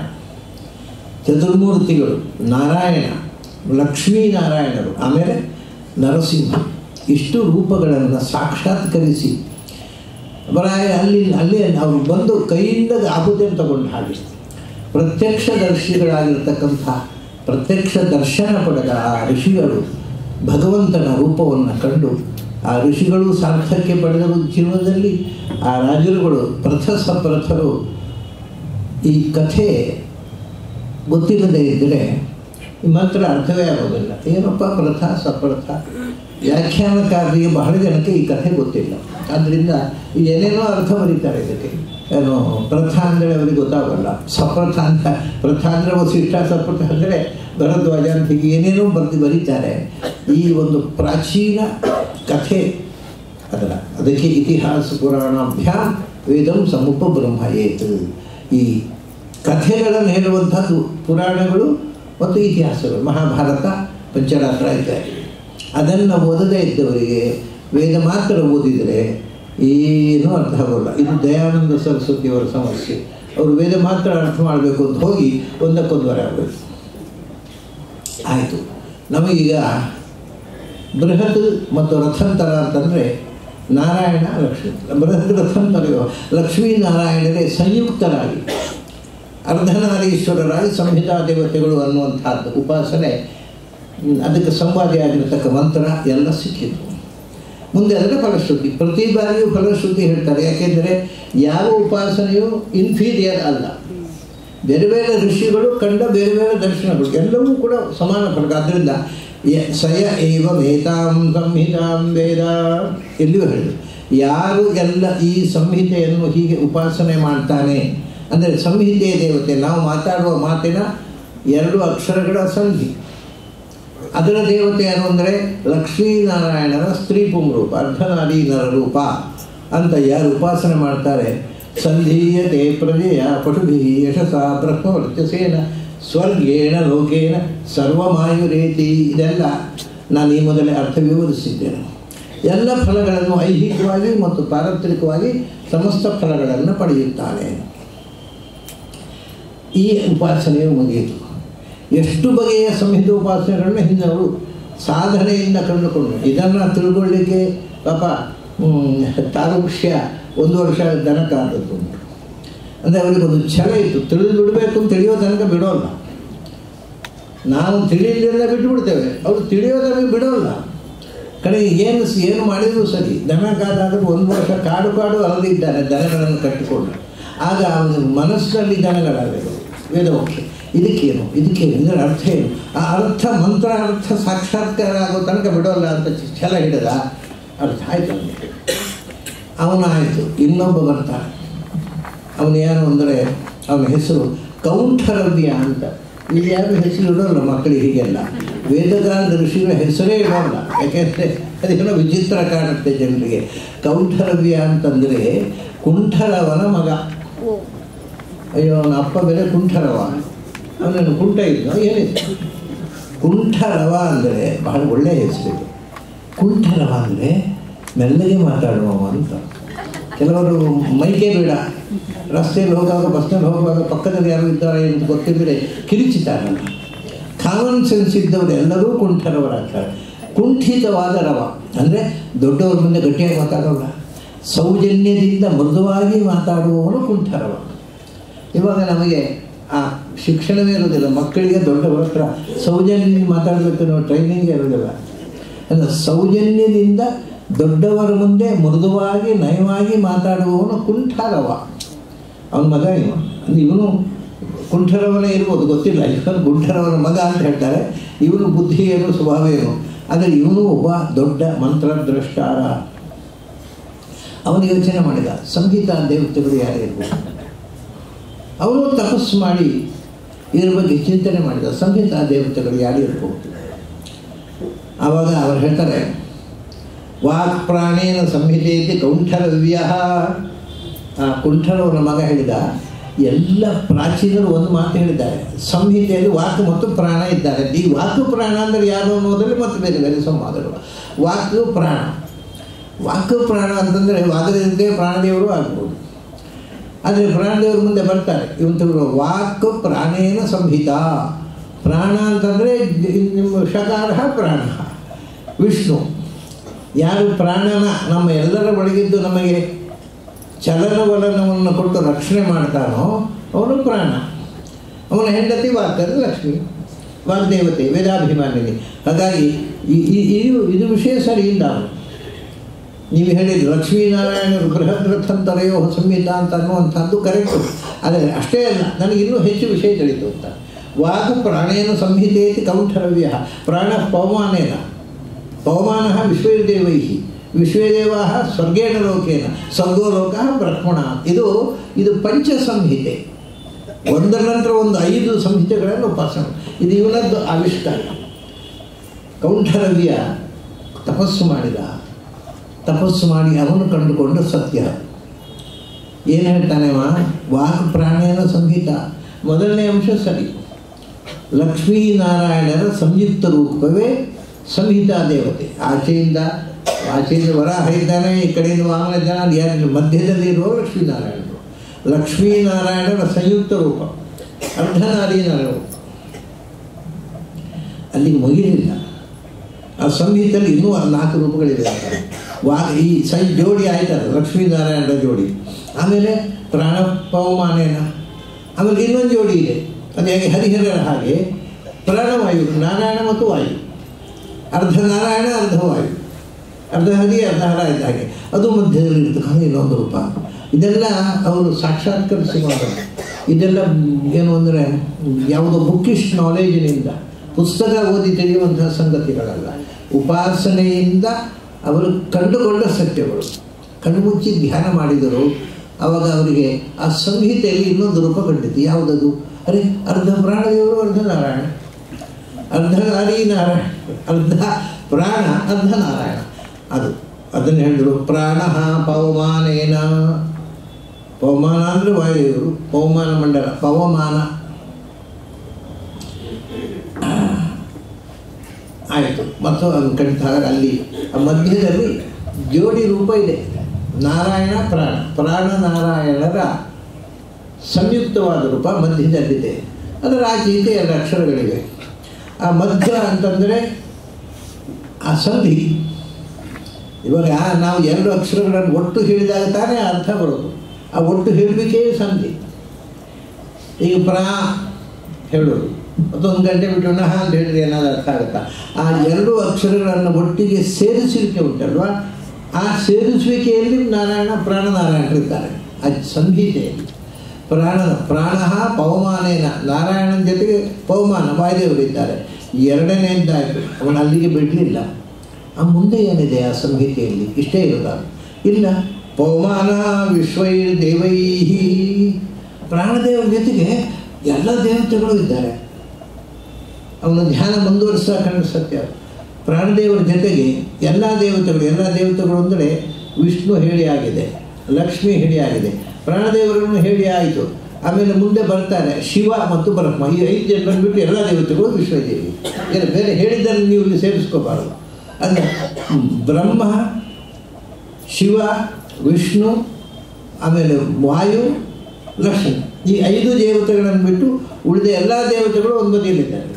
ಚತುರ್ಮೂರ್ತಿಗಳು ನಾರಾಯಣ ಲಕ್ಷ್ಮೀನಾರಾಯಣರು ಆಮೇಲೆ ನರಸಿಂಹ. ಇಷ್ಟು ರೂಪಗಳನ್ನು ಸಾಕ್ಷಾತ್ಕರಿಸಿ ಬರಾಯ ಅಲ್ಲಿ ಅಲ್ಲಿ ನಾವು ಬಂದು ಕೈಯಿಂದ ಆಹುತಿಯನ್ನು ತಗೊಂಡು ಹಾಗೆ. ಪ್ರತ್ಯಕ್ಷದರ್ಶಿಗಳಾಗಿರ್ತಕ್ಕಂಥ ಪ್ರತ್ಯಕ್ಷ ದರ್ಶನ ಪಡೆದ ಆ ಋಷಿಗಳು ಭಗವಂತನ ರೂಪವನ್ನು ಕಂಡು ಆ ಋಷಿಗಳು ಸಾರ್ಥಕ್ಯ ಪಡೆದ ಜೀವನದಲ್ಲಿ. ಆ ರಾಜರುಗಳು ಪ್ರಥ ಸಪ್ರಥರು ಈ ಕಥೆ ಗೊತ್ತಿಲ್ಲದೇ ಇದ್ದರೆ ಮಾತ್ರ ಅರ್ಥವೇ ಆಗೋದಿಲ್ಲ. ಏನಪ್ಪ ಪ್ರಥ ಸಪ್ರಥ? ವ್ಯಾಖ್ಯಾನಕಾರರಿಗೆ ಬಹಳ ಜನಕ್ಕೆ ಈ ಕಥೆ ಗೊತ್ತಿಲ್ಲ. ಆದ್ದರಿಂದ ಏನೇನೋ ಅರ್ಥ ಬರೀತಾರೆ ಇದಕ್ಕೆ. ಏನು ಪ್ರಥ ಅಂದರೆ ಅವರಿಗೆ ಗೊತ್ತಾಗಲ್ಲ. ಸಪ್ರಥ ಅಂತ ಪ್ರಥ ಅಂದರೆ ವಸಿಷ್ಠ ಸಪ್ರಥ ಅಂದರೆ ಭರದ್ವಾಜ ಅಂತ ಹೀಗೆ ಏನೇನೋ ಬರೆದು ಬರೀತಾರೆ. ಈ ಒಂದು ಪ್ರಾಚೀನ ಕಥೆ ಅದರ ಅದಕ್ಕೆ ಇತಿಹಾಸ ಪುರಾಣಾಭ್ಯಾಮ್ ವೇದಂ ಸಮುಪ ಬ್ರಹ್ಮಯೇತು. ಈ ಕಥೆಗಳನ್ನು ಹೇಳುವಂಥದ್ದು ಪುರಾಣಗಳು ಮತ್ತು ಇತಿಹಾಸಗಳು. ಮಹಾಭಾರತ, ಪಂಚರಾತ್ರ ಇತ್ಯಾದಿ. ಅದನ್ನು ಓದದೇ ಇದ್ದವರಿಗೆ ವೇದ ಮಾತ್ರ ಓದಿದರೆ ಏನೂ ಅರ್ಥ ಆಗೋಲ್ಲ. ಇದು ದಯಾನಂದ ಸರಸ್ವತಿಯವರ ಸಮಸ್ಯೆ. ಅವರು ವೇದ ಮಾತ್ರ ಅರ್ಥ ಮಾಡಬೇಕು ಅಂತ ಹೋಗಿ ಒಂದಕ್ಕೊಂದುವರೆ ಆಗಬೇಕು. ಆಯಿತು. ನಮಗೀಗ ಬೃಹತ್ ಮತ್ತು ರಥಂತರ ಅಂತಂದರೆ ನಾರಾಯಣ, ಲಕ್ಷ್ಮೀ. ಬೃಹತ್, ರಥಂತರ, ಲಕ್ಷ್ಮೀ ನಾರಾಯಣರೇ ಸಂಯುಕ್ತರಾಗಿ. ಅರ್ಧನಾರೀಶ್ವರರಾಗಿ ಸಂಹಿತಾ ದೇವತೆಗಳು ಅನ್ನುವಂಥದ್ದು ಉಪಾಸನೆ ಅದಕ್ಕೆ ಸಂವಾದಿಯಾಗಿರತಕ್ಕ ಮಂತ್ರ ಎಲ್ಲ ಸಿಕ್ಕಿತು ಮುಂದೆ ಅದರ ಫಲಶ್ರುತಿ, ಪ್ರತಿ ಬಾರಿಯೂ ಫಲಶ್ರುತಿ ಹೇಳ್ತಾರೆ. ಯಾಕೆಂದರೆ ಯಾವ ಉಪಾಸನೆಯೂ ಇನ್ಫೀರಿಯರ್ ಅಲ್ಲ. ಬೇರೆ ಬೇರೆ ಋಷಿಗಳು ಕಂಡ ಬೇರೆ ಬೇರೆ ದರ್ಶನಗಳು ಎಲ್ಲವೂ ಕೂಡ ಸಮಾನ ಫಲಕ. ಆದ್ದರಿಂದ ಸಯ ಏವ ವೇದಾಂ ಸಂಹಿತಾಂ ವೇದ ಎಲ್ಲಿಯೂ ಹೇಳಿದರು ಯಾರು ಎಲ್ಲ ಈ ಸಂಹಿತೆಯನ್ನು ಹೀಗೆ ಉಪಾಸನೆ ಮಾಡ್ತಾನೆ, ಅಂದರೆ ಸಂಹಿತೆಯ ದೇವತೆ, ನಾವು ಮಾತಾಡುವ ಮಾತಿನ ಎರಡು ಅಕ್ಷರಗಳ ಸಂಧಿ. ಅದರ ದೇವತೆ ಯಾರು ಅಂದರೆ ಲಕ್ಷ್ಮೀನಾರಾಯಣರ ಸ್ತ್ರೀ ಪುಂರೂಪ ಅರ್ಧನಾರಿ ನರರೂಪ ಅಂತ ಯಾರು ಉಪಾಸನೆ ಮಾಡ್ತಾರೆ? ಸಂಧೀಯತೆ ಪ್ರಜೆಯ ಪಟುಭಿ ಯಶಸ ಬ್ರಹ್ಮವರ್ಚಸೇನ, ಸ್ವರ್ಗೇಣ ಲೋಕೇನ, ಸರ್ವಮಾಯುರೇತಿ ಇದೆಲ್ಲ ನಾನು ಈ ಮೊದಲೇ ಅರ್ಥ ವಿವರಿಸಿದ್ದೇನೆ. ಎಲ್ಲ ಫಲಗಳನ್ನು ಐಹಿಕವಾಗಿ ಮತ್ತು ಪಾರತ್ರಿಕವಾಗಿ ಸಮಸ್ತ ಫಲಗಳನ್ನು ಪಡೆಯುತ್ತಾನೆ. ಈ ಉಪಾಸನೆಯು ಮುಗಿಯಿತು. ಎಷ್ಟು ಬಗೆಯ ಸಂಹಿತ ಉಪಾಸನೆಗಳನ್ನ ಹಿಂದೆ ಅವರು ಸಾಧನೆಯಿಂದ ಕಂಡುಕೊಂಡರು. ಇದನ್ನು ತಿಳ್ಕೊಳ್ಳಿಕ್ಕೆ ಪಾಪ ತಾರುಕ್ಷ್ಯ ಒಂದು ವರ್ಷ ದನಕ ಆದದ್ದು ಉಂಟು. ಅಂದರೆ ಅವರಿಗೊಂದು ಛಲ ಇತ್ತು. ತಿಳಿದು ಬಿಡಬೇಕು ಅಂತ ತಿಳಿಯೋ ತನಕ ಬಿಡೋಲ್ಲ. ನಾವು ತಿಳಿಯಲಿಲ್ಲ ಬಿಟ್ಟು ಬಿಡ್ತೇವೆ ಅವರು ತಿಳಿಯೋದನ್ನು ಬಿಡೋಲ್ಲ. ಕಡೆಗೆ ಏನು ಏನು ಮಾಡಿದರೂ ಸರಿ. ದನ ಕಾದಾದರೂ ಒಂದು ವರ್ಷ ಕಾಡು ಕಾಡು ಅಲ್ಲದಿದ್ದಾನೆ ದನಗಳನ್ನು ಕಟ್ಟಿಕೊಂಡು. ಆಗ ಅವನು ಮನಸ್ಸಿನಲ್ಲಿ ದನಗಳಾಗಬೇಕು ವೇದವಾಕ್ಯ ಇದಕ್ಕೇನು? ಇದಕ್ಕೇನು ಇದರ ಅರ್ಥ ಏನು? ಆ ಅರ್ಥ ಮಂತ್ರ ಅರ್ಥ ಸಾಕ್ಷಾತ್ಕಾರ ಆಗೋ ತನಕ ಬಿಡೋಲ್ಲ ಅಂತ ಛಲ ಹಿಡಿದ ಅರ್ಥ ಆಯ್ತು ಅವನಿಗೆ ಅವನಾಯಿತು ಇನ್ನೊಬ್ಬ ಬರ್ತಾನೆ ಅವನು ಯಾರು ಅಂದರೆ ಅವನ ಹೆಸರು ಕೌಂಠರವ್ಯ ಅಂತ. ಇಲ್ಲಿ ಯಾರು ಹೆಸರು ಇಡೋಲ್ಲ ಮಕ್ಕಳಿಗೆ ಹೀಗೆಲ್ಲ. ವೇದಗಾರದ ಋಷಿಗಳ ಹೆಸರೇ ಇಡೋಲ್ಲ. ಯಾಕೆಂದರೆ ಅದೇನೋ ವಿಚಿತ್ರ ಕಾಣುತ್ತೆ ಜನರಿಗೆ. ಕೌಂಠರವ್ಯ ಅಂತಂದರೆ ಕುಂಠರವನ ಮಗ. ಅಯ್ಯೋ, ಅವನ ಅಪ್ಪ ಬೇರೆ ಕುಂಠರವ. ಅವನನ್ನು ಕುಂಠ ಇದ್ದ ಏನಿತ್ತು ಕುಂಠರವ ಅಂದರೆ ಬಹಳ ಒಳ್ಳೆಯ ಹೆಸರಿದೆ ಕುಂಠರವ ಅಂದರೆ ಮೆಲ್ಲಗೆ ಮಾತಾಡುವವ ಅಂತ. ಕೆಲವರು ಮೈಕೆ ಬೇಡ. ರಸ್ತೆಯಲ್ಲಿ ಹೋಗುವಾಗ ಬಸ್ನಲ್ಲಿ ಹೋಗುವಾಗ ಪಕ್ಕದಲ್ಲಿ ಯಾರು ಇದ್ದಾರೆ ಎಂದು ಗೊತ್ತಿದ್ದರೆ ಕಿರಿಚಿತಾರೆ ಕಾಮನ್ ಸೆನ್ಸ್ ಇದ್ದವರು ಎಲ್ಲರೂ ಕುಂಠರವರಾಗ್ತಾರೆ ಕುಂಠಿತವಾದ ರವ ಅಂದರೆ ದೊಡ್ಡವ್ರ ಮುಂದೆ ಗಟ್ಟಿಯಾಗಿ ಮಾತಾಡೋಲ್ಲ. ಸೌಜನ್ಯದಿಂದ ಮೃದುವಾಗಿ ಮಾತಾಡುವವನು ಕುಂಠರವ ಇವಾಗ ನಮಗೆ ಆ ಶಿಕ್ಷಣವೇ ಇರೋದಿಲ್ಲ ಮಕ್ಕಳಿಗೆ ದೊಡ್ಡವರ ಹತ್ರ ಸೌಜನ್ಯ ಮಾತಾಡಬೇಕು ಅನ್ನೋ ಟ್ರೈನಿಂಗ್ ಇರೋದಿಲ್ಲ ಅಲ್ಲ, ಸೌಜನ್ಯದಿಂದ ದೊಡ್ಡವರ ಮುಂದೆ ಮೃದುವಾಗಿ, ನಯವಾಗಿ ಮಾತಾಡುವವನು ಕುಂಠರವ. ಅವನ ಮಗ ಇವನು ಇವನು ಕುಂಠರವನೇ ಇರ್ಬೋದು, ಗೊತ್ತಿಲ್ಲ. ಇವನು ಕುಂಠರವನ ಮಗ ಅಂತ ಹೇಳ್ತಾರೆ. ಇವನು ಬುದ್ಧಿ ಏನು ಸ್ವಭಾವ ಏನು ಆದರೆ ಇವನು ಒಬ್ಬ ದೊಡ್ಡ ಮಂತ್ರದ್ರಷ್ಟಾರ. ಅವನು ಯೋಚನೆ ಮಾಡಿದ, ಸಂಗೀತ ದೇವತೆಗಳು ಯಾರಿರ್ಬೋದು ಅವನು ತಪಸ್ಸು ಮಾಡಿ ಇದರ ಬಗ್ಗೆ ಚಿಂತನೆ ಮಾಡಿದ. ಸಂಗೀತ ದೇವತೆಗಳು ಯಾರು ಇರ್ಬೋದು? ಆವಾಗ ಅವರು ಹೇಳ್ತಾರೆ, ವಾಕ್ ಪ್ರಾಣೇನ ಸಂಹಿತೆಯಲ್ಲಿ ಕೌಂಠರವ್ಯ ಆ ಕುಂಠರವರ ಮಗ ಹೇಳಿದ, ಎಲ್ಲ ಪ್ರಾಚೀನರು ಒಂದು ಮಾತು ಹೇಳಿದ್ದಾರೆ. ಸಂಹಿತೆಯಲ್ಲಿ ವಾಕ್ ಮತ್ತು ಪ್ರಾಣ ಇದ್ದಾರೆ. ಈ ವಾಕು ಪ್ರಾಣ ಅಂದರೆ ಯಾರು ಅನ್ನೋದ್ರಲ್ಲಿ ಮತ್ತು ಬೇರೆ ಬೇರೆ ಸಂವಾದಗಳು. ವಾಕು ಪ್ರಾಣ. ವಾಕು ಪ್ರಾಣ ಅಂತಂದರೆ ವಾದದಿಂದ ಪ್ರಾಣದೇವರು ಆಗ್ಬೋದು. ಆದರೆ ಪ್ರಾಣದೇವರು ಮುಂದೆ ಬರ್ತಾರೆ. ಇವಂತವರು ವಾಕ್ ಪ್ರಾಣೇನ ಸಂಹಿತ. ಪ್ರಾಣ ಅಂತಂದರೆ ನಿಮ್ಮ ಶಕಾರ ಪ್ರಾಣ. ವಿಷ್ಣು. ಯಾರು ಪ್ರಾಣನ ನಮ್ಮ ಎಲ್ಲರ ಒಳಗಿದ್ದು ನಮಗೆ ಚಲನವಲನವನ್ನು ಕೊಟ್ಟು ರಕ್ಷಣೆ ಮಾಡ್ತಾನೋ ಅವನು ಪ್ರಾಣ. ಅವನ ಹೆಂಡತಿ ವಾಕರ್ ಲಕ್ಷ್ಮಿ. ವಾಗ್ದೇವತೆ, ವೇದಾಭಿಮಾನಿನಿ. ಹಾಗಾಗಿ ಈ- ಇದು ವಿಷಯ ಸರಿ ಇಲ್ಲ ನೀವು ಹೇಳಿದ ಲಕ್ಷ್ಮೀನಾರಾಯಣರು ಬೃಹತ್ ರಥಂತರೆಯೋ ಸಂಹಿತ ಅಂತ ಅನ್ನುವಂಥದ್ದು ಕರೆಕ್ಟು ಆದರೆ ಅಷ್ಟೇ ಅಲ್ಲ, ನನಗೆ ಇನ್ನೂ ಹೆಚ್ಚು ವಿಷಯ ತಿಳಿತು ಅಂತ ವಾಗು ಪ್ರಾಣೇನ ಸಂಹಿತೇತಿ ಕೌಂಠರವ್ಯ ಪ್ರಾಣ ಪವಮಾನೇನ. ಪವಮಾನ ವಿಶ್ವೇದೇವೈ ವಿಶ್ವೇದೇವಾ ಸ್ವರ್ಗೇಣ ಲೋಕೇನ, ಸ್ವರ್ಗೋ ಲೋಕ ಬ್ರಹ್ಮಣ. ಇದು ಇದು ಪಂಚ ಸಂಹಿತೆ ಒಂದರ ನಂತರ ಒಂದು ಐದು ಸಂಹಿತೆಗಳನ್ನು ಉಪಾಸನೆ ಇದು ಇವನದ್ದು ಆವಿಷ್ಕಾರ. ಕೌಂಠರವ್ಯ ತಪಸ್ಸು ಮಾಡಿದ ತಪಸ್ಸು ಮಾಡಿ ಅವನು ಕಂಡುಕೊಂಡ ಸತ್ಯ. ಏನು ಮಾ ವಾಕ್ ಪ್ರಾಣಾಯನ ಸಂಹಿತ. ಮೊದಲನೇ ಅಂಶ ಸರಿ. ಲಕ್ಷ್ಮೀನಾರಾಯಣರ ಸಂಯುಕ್ತ ರೂಪವೇ ಸಂಹಿತಾ ದೇವತೆ. ಆಚೆಯಿಂದ ಆಚೆಯಿಂದ ವರಾಹ ಇದ್ದಾನೆ ಈ ಕಡೆಯಿಂದ ವಾಮನ ಯಾರು? ಮಧ್ಯದಲ್ಲಿ ಇರುವ ಲಕ್ಷ್ಮೀನಾರಾಯಣರು ಲಕ್ಷ್ಮೀನಾರಾಯಣರ ಸಂಯುಕ್ತ ರೂಪ. ಅರ್ಧನಾರೀನಾರಾಯಣ ಅಲ್ಲಿಗೆ ಮುಗಿಲಿಲ್ಲ. ಆ ಸಂಹಿತಲ್ಲಿ ಇನ್ನೂ ನಾಲ್ಕು ರೂಪಗಳಿವೆ. ವಾ, ಈ ಸೈ ಜೋಡಿ ಆಯ್ತಲ್ಲ ಲಕ್ಷ್ಮೀನಾರಾಯಣರ ಜೋಡಿ. ಆಮೇಲೆ ಪ್ರಾಣ ಪವಮಾನೇನ. ಆಮೇಲೆ ಇನ್ನೊಂದು ಜೋಡಿ ಇದೆ. ಅದು ಹೇಗೆ ಹರಿಹರರ ಹಾಗೆ ಪ್ರಾಣವಾಯು ನಾರಾಯಣ ಮತ್ತು ವಾಯು. ಅರ್ಧ ನಾರಾಯಣ, ಅರ್ಧ ವಾಯು. ಅರ್ಧ ಹರಿ, ಅರ್ಧ ಹರ ಇದ್ದ ಹಾಗೆ. ಅದು ಮಧ್ಯದಲ್ಲಿ ಇರ್ತಕ್ಕಂಥ ಇನ್ನೊಂದು ರೂಪ. ಇದೆಲ್ಲ ಅವರು ಸಾಕ್ಷಾತ್ಕರಿಸಿ ಮಾಡೋದು ಇದೆಲ್ಲ ಏನು ಅಂದರೆ, ಯಾವುದೋ ಬುಕ್ಕಿಶ್ ನಾಲೆಜಿನಿಂದ ಪುಸ್ತಕ ಓದಿ ತಿಳಿಯುವಂತಹ ಸಂಗತಿಗಳಲ್ಲ. ಉಪಾಸನೆಯಿಂದ ಅವರು ಕಂಡುಕೊಂಡ ಸತ್ಯಗಳು. ಕಣ್ಮುಚ್ಚಿ ಧ್ಯಾನ ಮಾಡಿದರು. ಅವಾಗ ಅವರಿಗೆ ಆ ಸಂಹಿತೆಯಲ್ಲಿ ಇನ್ನೊಂದು ರೂಪ ಕಂಡಿತು. ಯಾವುದದು? ಅರೆ, ಅರ್ಧ ಪ್ರಾಣದೇವರು, ಅರ್ಧ ನಾರಾಯಣ. ಅರ್ಧ ಹರಿ ನಾರಾಯಣ. ಅರ್ಧ ಪ್ರಾಣ, ಅರ್ಧ ನಾರಾಯಣ. ಅದು, ಅದನ್ನು ಹೇಳಿದ್ರು. ಪ್ರಾಣ ಪವಮಾನೇನ. ಪವಮಾನ ಅಂದರೆ ವಾಯುದೇವರು. ಪವಮಾನ ಮಂಡಲ. ಪವಮಾನ. ಆಯಿತು. ಮತ್ತು ಅದು ಕಡಿತಾಗ ಅಲ್ಲಿ. ಮಧ್ಯದಲ್ಲಿ ಜೋಡಿ ರೂಪ ಇದೆ. ನಾರಾಯಣ ಪ್ರಾಣ. ಪ್ರಾಣ ನಾರಾಯಣರ ಸಂಯುಕ್ತವಾದ ರೂಪ ಮಧ್ಯದಲ್ಲಿದೆ. ಅದರ ಆಚೆ ಈಚೆ ಎರಡು ಅಕ್ಷರಗಳಿವೆ. ಆ ಮಧ್ಯ ಅಂತಂದರೆ ಆ ಸಂಧಿ. ಇವಾಗ ನಾವು ಎರಡು ಅಕ್ಷರಗಳನ್ನು ಒಟ್ಟು ಹೇಳಿದಾಗ ತಾನೇ ಅರ್ಥ ಬರೋದು. ಆ ಒಟ್ಟು ಹೇಳಬೇಕೇ ಸಂಧಿ. ಈಗ ಪ್ರಾ ಹೇಳೋದು. ಮತ್ತೊಂದು ಗಂಟೆ ಬಿಟ್ಟು ನಹ ಅಂತ ಹೇಳಿದ್ರೆ ಏನಾದ್ರು ಅರ್ಥ ಆಗುತ್ತಾ? ಆ ಎರಡು ಅಕ್ಷರಗಳನ್ನು ಒಟ್ಟಿಗೆ ಸೇರಿಸುವಿಕೆ ಉಂಟಲ್ವಾ? ಆ ಸೇರಿಸುವಿಕೆಯಲ್ಲಿ ನಾರಾಯಣ ಪ್ರಾಣನಾರಾಯಣರಿದ್ದಾರೆ ಆ ಸಂಹಿತೆಯಲ್ಲಿ. ಪ್ರಾಣ ಪ್ರಾಣ ಪವಮಾನೇನ. ನಾರಾಯಣನ ಜೊತೆಗೆ ಪವಮಾನ ವಾಯುದೇವರಿದ್ದಾರೆ ಎರಡನೇದ್ದಾಯಿತು ಅವನು ಅಲ್ಲಿಗೆ ಬಿಡಲಿಲ್ಲ. ಆ ಮುಂದೆ ಏನಿದೆ ಆ ಸಂಹಿತೆಯಲ್ಲಿ? ಇಷ್ಟೇ ಇರೋದ ಇಲ್ಲ. ಪವಮಾನ ವಿಶ್ವೈ ದೇವೈ ಪ್ರಾಣದೇವರ ಜೊತೆಗೆ ಎಲ್ಲ ದೇವತೆಗಳು ಇದ್ದಾರೆ. ಅವನ ಧ್ಯಾನ ಮುಂದುವರಿಸುವ ಕಂಡ ಸತ್ಯ. ಪ್ರಾಣದೇವರ ಜೊತೆಗೆ ಎಲ್ಲ ದೇವತೆಗಳು ಎಲ್ಲ ದೇವತೆಗಳು ಅಂದರೆ ವಿಷ್ಣು ಹೇಳಿ ಆಗಿದೆ, ಲಕ್ಷ್ಮಿ ಹೇಳಿ ಆಗಿದೆ, ಪ್ರಾಣದೇವರನ್ನು ಹೇಳಿ ಆಯಿತು. ಆಮೇಲೆ ಮುಂದೆ ಬರ್ತಾರೆ ಶಿವ ಮತ್ತು ಬ್ರಹ್ಮ. ಈ ಐದು ಜನರನ್ನು ಬಿಟ್ಟು ಎಲ್ಲ ದೇವತೆಗಳು ವಿಶ್ವದೇವಿ ಏನು ಬೇರೆ ಹೇಳಿದ್ದನ್ನು ನೀವು ಇಲ್ಲಿ ಸೇರಿಸ್ಕೋಬಾರದು. ಅಂದರೆ ಬ್ರಹ್ಮ, ಶಿವ, ವಿಷ್ಣು, ಆಮೇಲೆ ವಾಯು, ಲಕ್ಷ್ಮಿ. ಈ ಐದು ದೇವತೆಗಳನ್ನು ಬಿಟ್ಟು ಉಳಿದ ಎಲ್ಲ ದೇವತೆಗಳು ಒಂದು ಬದಿಯಲ್ಲಿದ್ದಾರೆ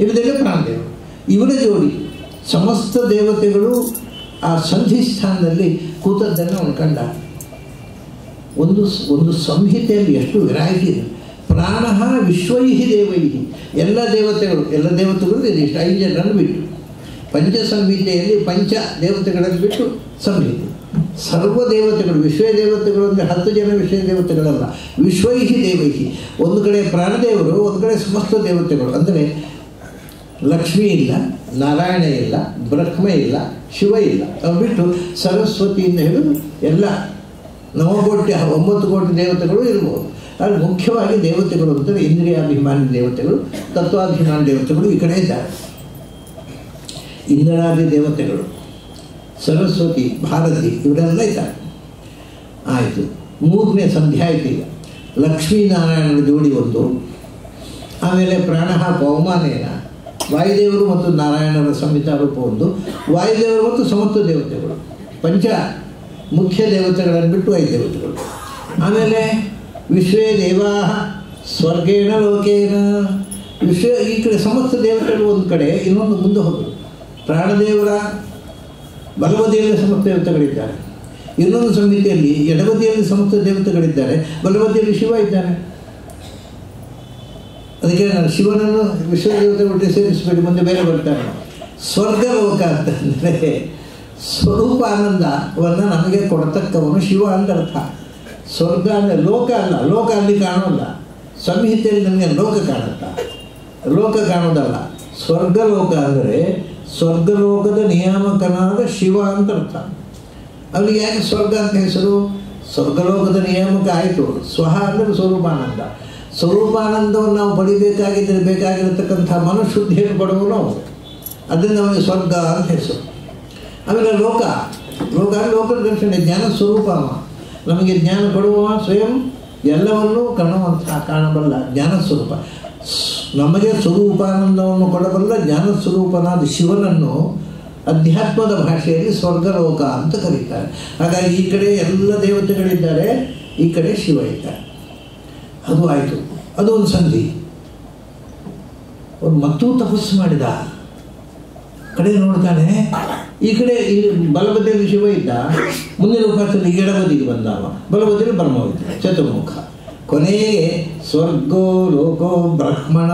ಇವರೆಲ್ಲ ಪ್ರಾಣದೇವರು ಇವರ ಜೋಡಿ ಸಮಸ್ತ ದೇವತೆಗಳು ಆ ಸಂಧಿ ಸ್ಥಾನದಲ್ಲಿ ಕೂತದ್ದನ್ನು ಅವನು ಕಂಡ. ಒಂದು ಒಂದು ಸಂಹಿತೆಯಲ್ಲಿ ಎಷ್ಟು ವಿರಾಯಿತಿ ಇದೆ. ಪ್ರಾಣ ವಿಶ್ವೈಹಿ ದೇವೈಹಿ. ಎಲ್ಲ ದೇವತೆಗಳು ಎಲ್ಲ ದೇವತೆಗಳು ಇದೆ ಇಷ್ಟು ಐದು ಜನರನ್ನು ಬಿಟ್ಟು. ಪಂಚ ಸಂಹಿತೆಯಲ್ಲಿ ಪಂಚ ದೇವತೆಗಳನ್ನು ಬಿಟ್ಟು ಸಂಹಿತೆ. ಸರ್ವ ದೇವತೆಗಳು, ವಿಶ್ವ ದೇವತೆಗಳು ಅಂದರೆ ಹತ್ತು ಜನ ವಿಶ್ವ ದೇವತೆಗಳಲ್ಲ. ವಿಶ್ವೈಹಿ ದೇವೈಹಿ. ಒಂದು ಕಡೆ ಪ್ರಾಣದೇವರು, ಒಂದು ಕಡೆ ಸಮಸ್ತ ದೇವತೆಗಳು. ಅಂದರೆ ಲಕ್ಷ್ಮಿ ಇಲ್ಲ, ನಾರಾಯಣ ಇಲ್ಲ, ಬ್ರಹ್ಮ ಇಲ್ಲ, ಶಿವ ಇಲ್ಲ. ಅವ್ರು ಬಿಟ್ಟು ಸರಸ್ವತಿಯಿಂದ ಹಿಡಿದು ಎಲ್ಲ ನವಕೋಟಿ, ಒಂಬತ್ತು ಕೋಟಿ ದೇವತೆಗಳು ಇರ್ಬೋದು. ಆದರೆ ಮುಖ್ಯವಾಗಿ ದೇವತೆಗಳು ಅಂತಂದರೆ ಇಂದ್ರಿಯಾಭಿಮಾನಿ ದೇವತೆಗಳು, ತತ್ವಾಭಿಮಾನಿ ದೇವತೆಗಳು ಈ ಕಡೆ ಇದ್ದಾರೆ. ಇಂದ್ರಾದಿ ದೇವತೆಗಳು, ಸರಸ್ವತಿ, ಭಾರತಿ, ಇವರೆಲ್ಲ ಇದ್ದಾರೆ. ಆಯಿತು, ಮೂರನೇ ಸಂಧ್ಯಾ ಆಯ್ತು ಈಗ. ಲಕ್ಷ್ಮೀನಾರಾಯಣನ ಜೋಡಿ ಒಂದು, ಆಮೇಲೆ ಪ್ರಾಣ ಪವಮಾನೇನ ವಾಯುದೇವರು ಮತ್ತು ನಾರಾಯಣರ ಸಂಹಿತ ರೂಪ ಒಂದು ವಾಯುದೇವರು ಮತ್ತು ಸಮತ್ವ ದೇವತೆಗಳು. ಪಂಚ ಮುಖ್ಯ ದೇವತೆಗಳನ್ನು ಬಿಟ್ಟು ಐದು ದೇವತೆಗಳು. ಆಮೇಲೆ ವಿಶ್ವೇ ದೇವಾ ಸ್ವರ್ಗೇಣ ಲೋಕೇನ. ವಿಶ್ವ ಈ ಕಡೆ ಸಮಸ್ತ ದೇವತೆಗಳು ಒಂದು ಕಡೆ, ಇನ್ನೊಂದು ಮುಂದೆ ಹೋದರು. ಪ್ರಾಣದೇವರ ಬಲಬದಿಯಲ್ಲಿ ಸಮಸ್ತ ದೇವತೆಗಳಿದ್ದಾರೆ. ಇನ್ನೊಂದು ಸಂಹಿತೆಯಲ್ಲಿ ಎಡಬದಿಯಲ್ಲಿ ಸಮಸ್ತ ದೇವತೆಗಳಿದ್ದಾರೆ, ಬಲಬದಿಯಲ್ಲಿ ಶಿವ ಇದ್ದಾನೆ. ಅದಕ್ಕೆ ನಾನು ಶಿವನನ್ನು ವಿಶ್ವದೇವತೆ ಒಟ್ಟಿಗೆ ಮುಂದೆ ಬೇರೆ ಬರ್ತಾನೆ ಸ್ವರ್ಗ ಲೋಕ ಅಂತಂದರೆ ಸ್ವರೂಪ ಆನಂದವನ್ನು ನಮಗೆ ಕೊಡತಕ್ಕವನು ಶಿವ ಅಂತ ಅರ್ಥ. ಸ್ವರ್ಗ ಅಂದರೆ ಲೋಕ ಅಲ್ಲ, ಲೋಕ ಅಲ್ಲಿ ಕಾಣೋಲ್ಲ. ಸಂಹಿತೆಯಲ್ಲಿ ನಮಗೆ ಲೋಕ ಕಾಣುತ್ತಾ. ಲೋಕ ಕಾಣೋದಲ್ಲ ಸ್ವರ್ಗ ಲೋಕ ಅಂದರೆ ಸ್ವರ್ಗಲೋಕದ ನಿಯಾಮಕನಾದ ಶಿವ ಅಂತ ಅರ್ಥ. ಅವನಿಗೆ ಯಾಕೆ ಸ್ವರ್ಗ ಅಂತ ಹೆಸರು? ಸ್ವರ್ಗಲೋಕದ ನಿಯಾಮಕ ಆಯಿತು. ಸ್ವಹ ಅಂದರೆ ಸ್ವರೂಪಾನಂದ. ಸ್ವರೂಪಾನಂದವನ್ನು ನಾವು ಪಡಿಬೇಕಾಗಿದ್ದರೆ ಬೇಕಾಗಿರತಕ್ಕಂಥ ಮನಶುದ್ಧಿಯನ್ನು ಪಡುವನು ಅದರಿಂದ ಅವನಿಗೆ ಸ್ವರ್ಗ ಅಂತ ಹೆಸರು. ಆಮೇಲೆ ಲೋಕ. ಲೋಕ ಲೋಕದ ದರ್ಶನ ಜ್ಞಾನ ಸ್ವರೂಪ ನಮಗೆ ಜ್ಞಾನ ಕೊಡುವ ಸ್ವಯಂ, ಎಲ್ಲವನ್ನೂ ಕಾಣುವಂತಹ ಕಾಣಬಲ್ಲ ಜ್ಞಾನ ಸ್ವರೂಪ. ನಮಗೆ ಸ್ವರೂಪಾನಂದವನ್ನು ಕೊಡಬಲ್ಲ ಜ್ಞಾನ ಸ್ವರೂಪನಾದ ಶಿವನನ್ನು ಅಧ್ಯಾತ್ಮದ ಭಾಷೆಯಲ್ಲಿ ಸ್ವರ್ಗ ಲೋಕ ಅಂತ ಕರೀತಾರೆ. ಹಾಗಾಗಿ ಈ ಕಡೆ ಎಲ್ಲ ದೇವತೆಗಳಿದ್ದಾರೆ, ಈ ಕಡೆ ಶಿವ ಇದ್ದಾರೆ. ಅದು ಆಯಿತು. ಅದು ಒಂದು ಸಂಧಿ. ಅವನು ಮತ್ತೂ ತಪಸ್ಸು ಮಾಡಿದ. ಕಡೆ ನೋಡ್ತಾನೆ, ಈ ಕಡೆ ಈ ಬಲಬದಿಯಲ್ಲಿ ಶಿವ ಇದ್ದ. ಮುಂದಿನ ಉಪಾಸನೆ ಎಡಬದಿಗೆ ಬಂದವ ಬಲಬದಿಯಲ್ಲಿ ಬ್ರಹ್ಮವಿದ್ದ ಚತುರ್ಮುಖ. ಕೊನೆಗೆ ಸ್ವರ್ಗೋ ಲೋಕೋ ಬ್ರಹ್ಮಣ.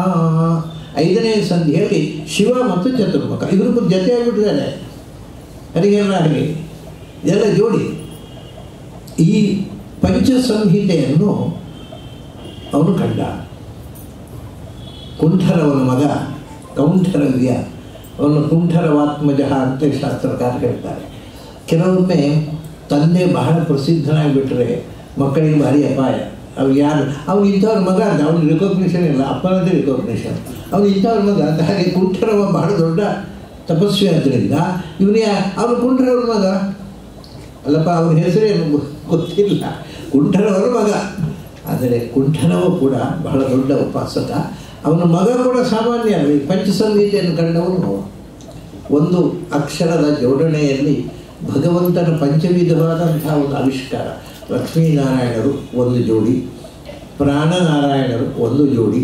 ಐದನೇ ಸಂಧಿಯಲ್ಲಿ ಶಿವ ಮತ್ತು ಚತುರ್ಮುಖ. ಇವರು ಜೊತೆ ಆಗಿಬಿಟ್ಟಿದ್ದಾರೆ. ಹರಿಗೆಲ್ಲ ಹಾಗೆ ಎಲ್ಲ ಜೋಡಿ. ಈ ಪಂಚ ಸಂಹಿತೆಯನ್ನು ಅವನು ಕಂಡ. ಕುಂಠರವನ ಮಗ ಕೌಂಠರವ್ಯ ಅವನು ಕುಂಠರವಾತ್ಮಜ ಅಂತ ಶಾಸ್ತ್ರಕಾರ ಹೇಳ್ತಾರೆ. ಕೆಲವೊಮ್ಮೆ ತಂದೆ ಬಹಳ ಪ್ರಸಿದ್ಧನಾಗಿಬಿಟ್ರೆ ಮಕ್ಕಳಿಗೆ ಭಾರಿ ಅಪಾಯ. ಅವು ಯಾರು? ಅವ್ನು ಇಂಥವ್ರ ಮಗ ಅಂತ. ಅವ್ನಿಗೆ ರಿಕಾಗ್ನಿಷನ್ ಇಲ್ಲ. ಅಪ್ಪನದೇ ರಿಕಾಗ್ನಿಷನ್ ಅವನು ಇಂಥವ್ರ ಮಗ ಅಂತ. ಹಾಗೆ ಕುಂಠರವ ಬಹಳ ದೊಡ್ಡ ತಪಸ್ವಿ ಆದ್ದರಿಂದ ಇವನೇ ಅವನು ಕುಂಠರವ್ರ ಮಗ. ಅಲ್ಲಪ್ಪ, ಅವನ ಹೆಸರೇನು ಗೊತ್ತಿಲ್ಲ. ಕುಂಠರವರ ಮಗ. ಆದರೆ ಕುಂಠನವು ಕೂಡ ಬಹಳ ದೊಡ್ಡ ಉಪಾಸಕ. ಅವನ ಮಗ ಕೂಡ ಸಾಮಾನ್ಯ. ಈ ಪಂಚಸಂಗೀತೆಯನ್ನು ಕಂಡವನು ಒಂದು ಅಕ್ಷರದ ಜೋಡಣೆಯಲ್ಲಿ ಭಗವಂತನ ಪಂಚವಿಧವಾದಂತಹ ಒಂದು ಆವಿಷ್ಕಾರ. ಲಕ್ಷ್ಮೀನಾರಾಯಣರು ಒಂದು ಜೋಡಿ, ಪ್ರಾಣನಾರಾಯಣರು ಒಂದು ಜೋಡಿ,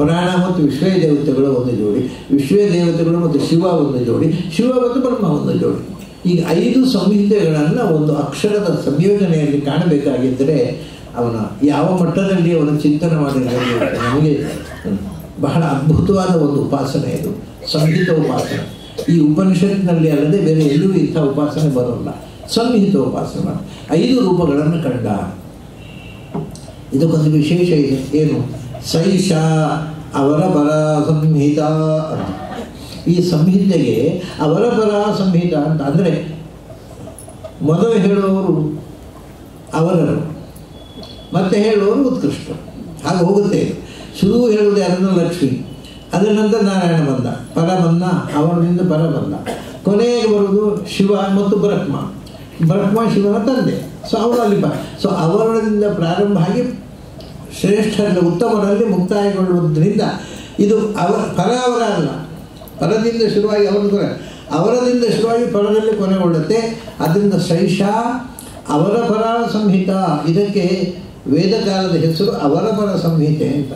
ಪ್ರಾಣ ಮತ್ತು ವಿಶ್ವೇ ದೇವತೆಗಳು ಒಂದು ಜೋಡಿ ವಿಶ್ವೇ ದೇವತೆಗಳು ಮತ್ತು ಶಿವ ಒಂದು ಜೋಡಿ, ಶಿವ ಮತ್ತು ಬ್ರಹ್ಮ ಒಂದು ಜೋಡಿ. ಈಗ ಐದು ಸಂಹಿತೆಗಳನ್ನು ಒಂದು ಅಕ್ಷರದ ಸಂಯೋಜನೆಯಲ್ಲಿ ಕಾಣಬೇಕಾಗಿದ್ದರೆ ಅವನ ಯಾವ ಮಟ್ಟದಲ್ಲಿ ಅವನು ಚಿಂತನೆ ಮಾಡಿರಬೇಕು ನಮಗೆ ಬಹಳ ಅದ್ಭುತವಾದ ಒಂದು ಉಪಾಸನೆ ಇದು, ಸಂಹಿತ ಉಪಾಸನೆ. ಈ ಉಪನಿಷತ್ತಿನಲ್ಲಿ ಅಲ್ಲದೆ ಬೇರೆ ಎಲ್ಲೂ ಇಂಥ ಉಪಾಸನೆ ಬರೋಲ್ಲ. ಸಂಹಿತ ಉಪಾಸನ. ಐದು ರೂಪಗಳನ್ನು ಕಂಡ. ಇದಕ್ಕೊಂದು ವಿಶೇಷ ಇದೆ. ಏನು? ಸೈಷ ಅವರ ಬರ ಸಂಹಿತ ಅಂತ. ಈ ಸಂಹಿತೆಗೆ ಅವರ ಬರ ಸಂಹಿತ ಅಂತ. ಅಂದರೆ ಮೊದಲು ಹೇಳುವವರು ಅವರರು. ಮತ್ತೆ ಹೇಳುವವರು ಉತ್ಕೃಷ್ಟ. ಹಾಗೆ ಹೋಗುತ್ತೆ. ಶುರು ಹೇಳುವುದು ಯಾರನ್ನ? ಲಕ್ಷ್ಮಿ. ಅದರ ನಂತರ ನಾರಾಯಣ ಬಂದ. ಪರ ಬಂದ, ಅವನಿಂದ ಪರ ಬಂದ. ಕೊನೆಗೆ ಬರುವುದು ಶಿವ ಮತ್ತು ಬ್ರಹ್ಮ ಬ್ರಹ್ಮ ಶಿವನ ತಂದೆ. ಸೊ ಅವರಲ್ಲಿ ಬ ಸೊ ಅವರಿಂದ ಪ್ರಾರಂಭ ಆಗಿ ಶ್ರೇಷ್ಠರಲ್ಲಿ, ಉತ್ತಮರಲ್ಲಿ ಮುಕ್ತಾಯಗೊಳ್ಳುವುದರಿಂದ ಇದು ಅವ ಪರ ಅವರ ಅಲ್ಲ. ಪರದಿಂದ ಶುರುವಾಗಿ ಅವರ ಕೊನೆ ಅವರದಿಂದ ಶುರುವಾಗಿ ಪರದಲ್ಲಿ ಕೊನೆಗೊಳ್ಳುತ್ತೆ. ಅದರಿಂದ ಶೈಷ ಅವರ ಪರ ಸಂಹಿತ. ಇದಕ್ಕೆ ವೇದಕಾಲದ ಹೆಸರು ಅವರ ಪರ ಸಂಹಿತೆ ಅಂತ.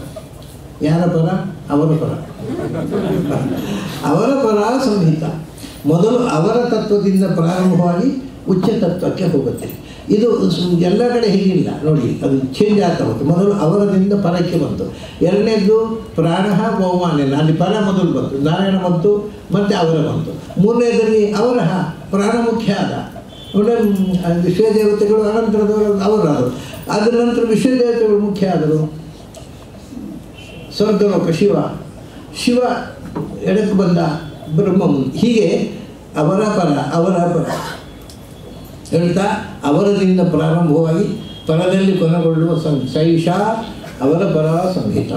ಯಾರ ಪರ? ಅವರ ಪರ. ಅವರ ಪರ ಸಂಹಿತ. ಮೊದಲು ಅವರ ತತ್ವದಿಂದ ಪ್ರಾರಂಭವಾಗಿ ಉಚ್ಚ ತತ್ವಕ್ಕೆ ಹೋಗುತ್ತೆ ಇದು ಎಲ್ಲ ಕಡೆ ಹೀಗಿಲ್ಲ. ನೋಡಿ, ಅದು ಚೇಂಜ್ ಆಗ್ತಾ ಹೋಗುತ್ತೆ. ಮೊದಲು ಅವರದಿಂದ ಪರಕ್ಕೆ ಬಂತು. ಎರಡನೇದು ಪ್ರಾಣ ಬಹುಮಾನ್ಯ ಅಲ್ಲಿ ಪರ ಮೊದಲು ಬಂತು. ನಾರಾಯಣ ಬಂತು, ಮತ್ತೆ ಅವರ ಬಂತು. ಮೂರನೇದರಲ್ಲಿ ಅವರ ಪ್ರಾಣ ಮುಖ್ಯ ಆದ ವಿಶ್ವದೇವತೆಗಳು ಅನಂತರದವರು ಅವರಾದರು ಅದರ ನಂತರ ವಿಶ್ವದೇವತೆಗಳು ಮುಖ್ಯ ಆದರು ಸ್ವರ್ಗಲೋಕ, ಶಿವ. ಶಿವ ಎಡಕ್ಕೆ ಬಂದ ಬ್ರಹ್ಮ ಹೀಗೆ ಅವರ ಪರ ಅವರ ಪರ. ಹೇಳ್ತಾ, ಅವರದಿಂದ ಪ್ರಾರಂಭವಾಗಿ ಪರದಲ್ಲಿ ಕೊನೆಗೊಳ್ಳುವ ಸಂ ಸೈಷ ಅವರ ಪರ ಸಂಹಿತ.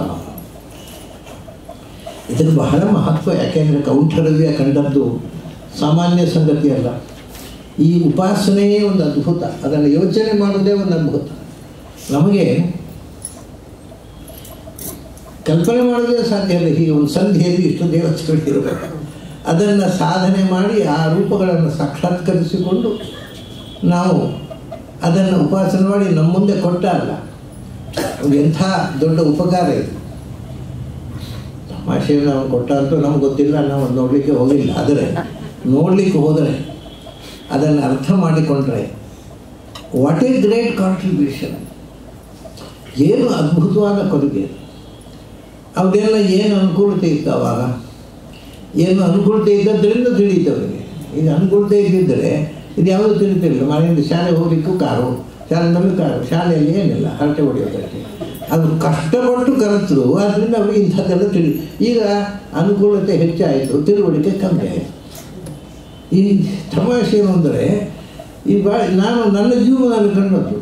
ಇದನ್ನು ಬಹಳ ಮಹತ್ವ, ಯಾಕೆಂದರೆ ಕೌಂಠರವ್ಯ ಕಂಡದ್ದು ಸಾಮಾನ್ಯ ಸಂಗತಿ ಅಲ್ಲ ಈ ಉಪಾಸನೆಯೇ ಒಂದು ಅದ್ಭುತ. ಅದನ್ನು ಯೋಚನೆ ಮಾಡೋದೇ ಒಂದು ಅದ್ಭುತ. ನಮಗೆ ಕಲ್ಪನೆ ಮಾಡೋದೇ ಸಾಧ್ಯ ಇಲ್ಲ. ಹೀಗೆ ಒಂದು ಸಂಧಿಯಲ್ಲಿ ಇಷ್ಟು ದೇವತೆಗಳಿರಬೇಕು ಅದನ್ನು ಸಾಧನೆ ಮಾಡಿ ಆ ರೂಪಗಳನ್ನು ಸಾಕ್ಷಾತ್ಕರಿಸಿಕೊಂಡು ನಾವು ಅದನ್ನು ಉಪಾಸನೆ ಮಾಡಿ ನಮ್ಮ ಮುಂದೆ ಕೊಟ್ಟ ಅಲ್ಲ. ಎಂಥ ದೊಡ್ಡ ಉಪಕಾರ ಇದು. ತಮಾಷೆಯನ್ನು ನಾವು ಕೊಟ್ಟ ಅಂತೂ ನಮ್ಗೆ ಗೊತ್ತಿಲ್ಲ. ನಾವು ನೋಡಲಿಕ್ಕೆ ಹೋಗಿಲ್ಲ. ಆದರೆ ನೋಡಲಿಕ್ಕೆ ಹೋದರೆ ಅದನ್ನು ಅರ್ಥ ಮಾಡಿಕೊಂಡ್ರೆ ವಾಟ್ ಎ ಗ್ರೇಟ್ ಕಾಂಟ್ರಿಬ್ಯೂಷನ್ ಏನು ಅದ್ಭುತವಾದ ಕೊಡುಗೆ. ಅವರೆಲ್ಲ ಏನು ಅನುಕೂಲತೆ ಇತ್ತು ಅವಾಗ? ಏನು ಅನುಕೂಲತೆ ಇದ್ದದ್ರಿಂದ ತಿಳಿತವರಿಗೆ ಈಗ ಅನುಕೂಲತೆ ಇದ್ದಿದ್ದರೆ ಇದು ಯಾವುದೂ ತಿಳಿತಿರಲಿಲ್ಲ. ಮನೆಯಿಂದ ಶಾಲೆ ಹೋಗಲಿಕ್ಕೂ ಕಾರು ಶಾಲೆನಲ್ಲೂ ಕಾರು, ಶಾಲೆಯಲ್ಲಿ ಏನಿಲ್ಲ, ಹರಟೆ ಹೊಡೆಯೋದಕ್ಕೆ ಅದು ಕಷ್ಟಪಟ್ಟು ಕಲಿತರು ಅದರಿಂದ ಅವರಿಗೆ ಇಂಥದ್ದೆಲ್ಲ ತಿಳಿ ಈಗ ಅನುಕೂಲತೆ ಹೆಚ್ಚಾಯಿತು, ತಿಳುವಳಿಕೆ ಕಮ್ಮಿ ಆಯಿತು. ಈ ತಮಾಷೆ ಏನು ಅಂದರೆ, ಈ ಬಾ, ನಾನು ನನ್ನ ಜೀವನದಲ್ಲಿ ಕಂಡದ್ದು,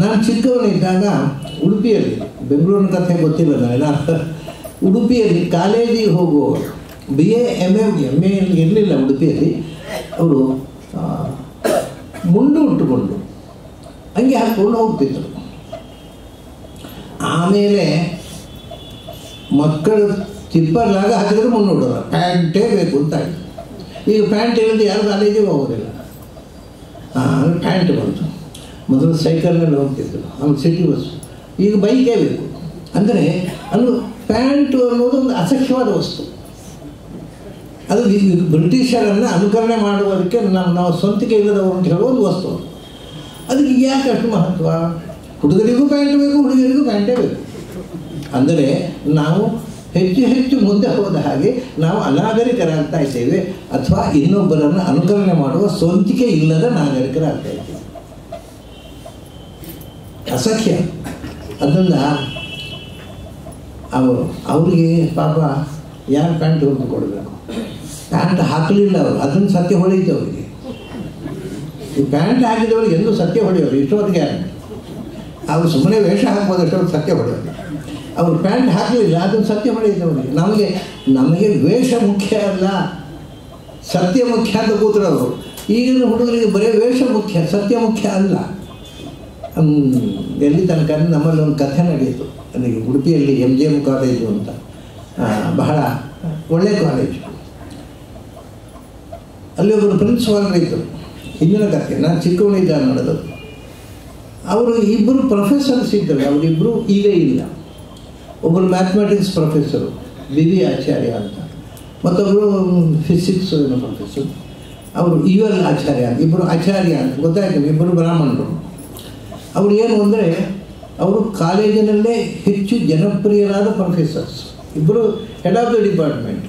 ನಾನು ಚಿಕ್ಕವನಿದ್ದಾಗ ಉಡುಪಿಯಲ್ಲಿ, ಬೆಂಗಳೂರಿನ ಕಥೆ ಗೊತ್ತಿಲ್ಲ ನಾನು ಉಡುಪಿಯಲ್ಲಿ ಕಾಲೇಜಿಗೆ ಹೋಗುವವರು B A M M M A ಇರಲಿಲ್ಲ ಉಡುಪಿಯಲ್ಲಿ. ಅವರು ಮುಂಡು ಉಟ್ಟುಕೊಂಡು ಹಂಗೆ ಹಾಕ್ಕೊಂಡು ಹೋಗ್ತಿದ್ರು. ಆಮೇಲೆ ಮಕ್ಕಳು ತಿಪ್ಪರ್ಲಾಗ ಹಾಕಿದ್ರೆ ಮುನ್ನೋಡೋಲ್ಲ ಪ್ಯಾಂಟೇ ಬೇಕು ಅಂತ ಆಯಿತು. ಈಗ ಪ್ಯಾಂಟ್ ಇಲ್ಲದೆ ಯಾರು ಕಾಲೇಜಿಗೆ ಹೋಗೋದಿಲ್ಲ ಪ್ಯಾಂಟ್ ಬಂತು. ಮೊದಲು ಸೈಕಲ್ನಲ್ಲಿ ಹೋಗ್ತಿದ್ರು ಆಮೇಲೆ ಸಿಟಿ ಬಸ್. ಈಗ ಬೈಕೇ ಬೇಕು ಅಂದರೆ ಅದು ಪ್ಯಾಂಟು ಅನ್ನೋದು ಒಂದು ಅಸಖ್ಯವಾದ ವಸ್ತು. ಅದು ಬ್ರಿಟಿಷರನ್ನು ಅನುಕರಣೆ ಮಾಡುವುದಕ್ಕೆ ನಾವು ನಾವು ಸ್ವಂತಿಕೆ ಇಲ್ಲದವರು ಅಂತ ಹೇಳುವ ಒಂದು ವಸ್ತು ಅದು. ಅದಕ್ಕೆ ಯಾಕೆ ಅಷ್ಟು ಮಹತ್ವ? ಹುಡುಗರಿಗೂ ಪ್ಯಾಂಟ್ ಬೇಕು ಹುಡುಗರಿಗೂ ಪ್ಯಾಂಟೇ ಬೇಕು. ಅಂದರೆ ನಾವು ಹೆಚ್ಚು ಹೆಚ್ಚು ಮುಂದೆ ಹೋದ ಹಾಗೆ ನಾವು ಅನಾಗರಿಕರಾಗ್ತಾ ಇದ್ದೇವೆ ಅಥವಾ ಇನ್ನೊಬ್ಬರನ್ನು ಅನುಕರಣೆ ಮಾಡುವ ಸ್ವಂತಿಕೆ ಇಲ್ಲದ ನಾಗರಿಕರಾಗ್ತಾ ಇದ್ದೇವೆ. ಅಸಖ್ಯ. ಅದನ್ನು ಅವರು ಅವರಿಗೆ ಪಾಪ ಯಾರು ಪ್ಯಾಂಟ್ ಹೊಡೆದು ಕೊಡಬೇಕು? ಪ್ಯಾಂಟ್ ಹಾಕಲಿಲ್ಲ ಅವರು ಅದನ್ನು ಸತ್ಯ ಹೊಳೆಯುತ್ತೆ ಅವರಿಗೆ. ಈ ಪ್ಯಾಂಟ್ ಹಾಕಿದವರು ಎಂದು ಸತ್ಯ ಹೊಡೆಯೋರು ಇಷ್ಟೊತ್ತಿಗೆ ಅವ್ರು ಸುಮ್ಮನೆ ವೇಷ ಹಾಕ್ಬೋದು ಅಷ್ಟೊಂದು ಸತ್ಯ ಹೊಡೆಯೋರು ಅವರು ಪ್ಯಾಂಟ್ ಹಾಕಲಿಲ್ಲ ಅದನ್ನು ಸತ್ಯ ಹೊಡೆಯಿದ್ದವರಿಗೆ ನಮಗೆ ನಮಗೆ ವೇಷ ಮುಖ್ಯ ಅಲ್ಲ. ಸತ್ಯ ಮುಖ್ಯ ಅಂತ ಕೂತ್ರವರು ಈಗಿನ ಹುಡುಗರಿಗೆ ಬರೀ ವೇಷ ಮುಖ್ಯ, ಸತ್ಯ ಮುಖ್ಯ ಅಲ್ಲ. ಎಲ್ಲಿ ತನಕ ನಮ್ಮಲ್ಲಿ ಒಂದು ಕಥೆ ನಡೆಯಿತು. ನನಗೆ ಉಡುಪಿಯಲ್ಲಿ ಎಂ ಜಿ ಎಂ ಕಾಲೇಜು ಅಂತ. ಬಹಳ ಒಳ್ಳೆಯ ಕಾಲೇಜು ಅಲ್ಲಿ ಒಬ್ಬರು ಪ್ರಿನ್ಸಿಪಾಲ್ ಇದ್ದರು ಹಿಂದಿನ ಕಥೆ, ನಾನು ಚಿಕ್ಕವನಿದ್ದ ನಡೆದದ್ದು ಅವರು ಇಬ್ಬರು ಪ್ರೊಫೆಸರ್ಸ್ ಇದ್ದರು ಅವರಿಬ್ಬರು ಈಗ ಇಲ್ಲ. ಒಬ್ಬರು mathematics professor V V Acharya ಅಂತ. ಮತ್ತೊಬ್ಬರು ಫಿಸಿಕ್ಸ್ ಪ್ರೊಫೆಸರ್ ಅವರು ಯು ಎಲ್ ಆಚಾರ್ಯ ಅಂತ ಇಬ್ಬರು ಆಚಾರ್ಯ ಅಂತ. ಗೊತ್ತಾಯ್ತು ಇಬ್ಬರು ಬ್ರಾಹ್ಮಣರು. ಅವರು ಏನು ಅಂದರೆ, ಅವರು ಕಾಲೇಜಿನಲ್ಲೇ ಹೆಚ್ಚು ಜನಪ್ರಿಯರಾದ ಪ್ರೊಫೆಸರ್ಸ್ ಇಬ್ಬರು ಹೆಡ್ ಆಫ್ ದ ಡಿಪಾರ್ಟ್ಮೆಂಟ್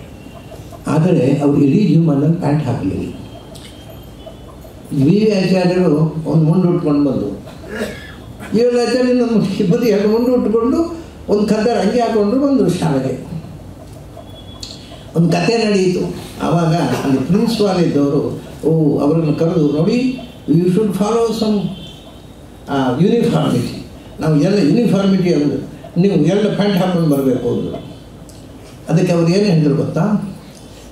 ಆದರೆ ಅವರು ಇಡೀ ಜೀವನದಲ್ಲಿ ಪ್ಯಾಂಟ್ ಹಾಕಲಿಲ್ಲ. ವಿ ವಿ ಆಚಾರ್ಯರು ಒಂದು ಮುಂಡು ಉಟ್ಕೊಂಡು ಬಂದರು ಇವೆಲ್ಲ ಆಚಾರ್ಯ ಇಬ್ಬರು ಎರಡು ಮುಂಡು ಉಟ್ಕೊಂಡು ಒಂದು ಕದ್ದರ್ ಅಂಗಿ ಹಾಕೊಂಡ್ರು ಬಂದರು ಶಾಲೆಗೆ ಒಂದು ಕತೆ ನಡೆಯಿತು ಆವಾಗ ಅಲ್ಲಿ ಪ್ರಿನ್ಸಿಪಾಲ್ ಇದ್ದವರು, ಓ, ಅವರನ್ನು ಕರೆದು, ನೋಡಿ you should follow some uniformity ನಾವು ಎಲ್ಲ ಯೂನಿಫಾರ್ಮಿಟಿ ಅಂದರು ನೀವು ಎಲ್ಲ ಪ್ಯಾಂಟ್ ಹಾಕೊಂಡು ಬರಬೇಕು ಅಂದರು ಅದಕ್ಕೆ ಅವ್ರು ಏನು ಹೇಳಿದ್ರು ಗೊತ್ತಾ?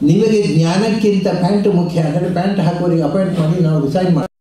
ನಿಮಗೆ ಜ್ಞಾನಕ್ಕಿಂತ ಪ್ಯಾಂಟ್ ಮುಖ್ಯ ಆದರೆ ಪ್ಯಾಂಟ್ ಹಾಕೋರಿಗೆ ಅಪಾಯಿಂಟ್ ಮಾಡಿ ನಾವು ಡಿಸೈಡ್ ಮಾಡಿ.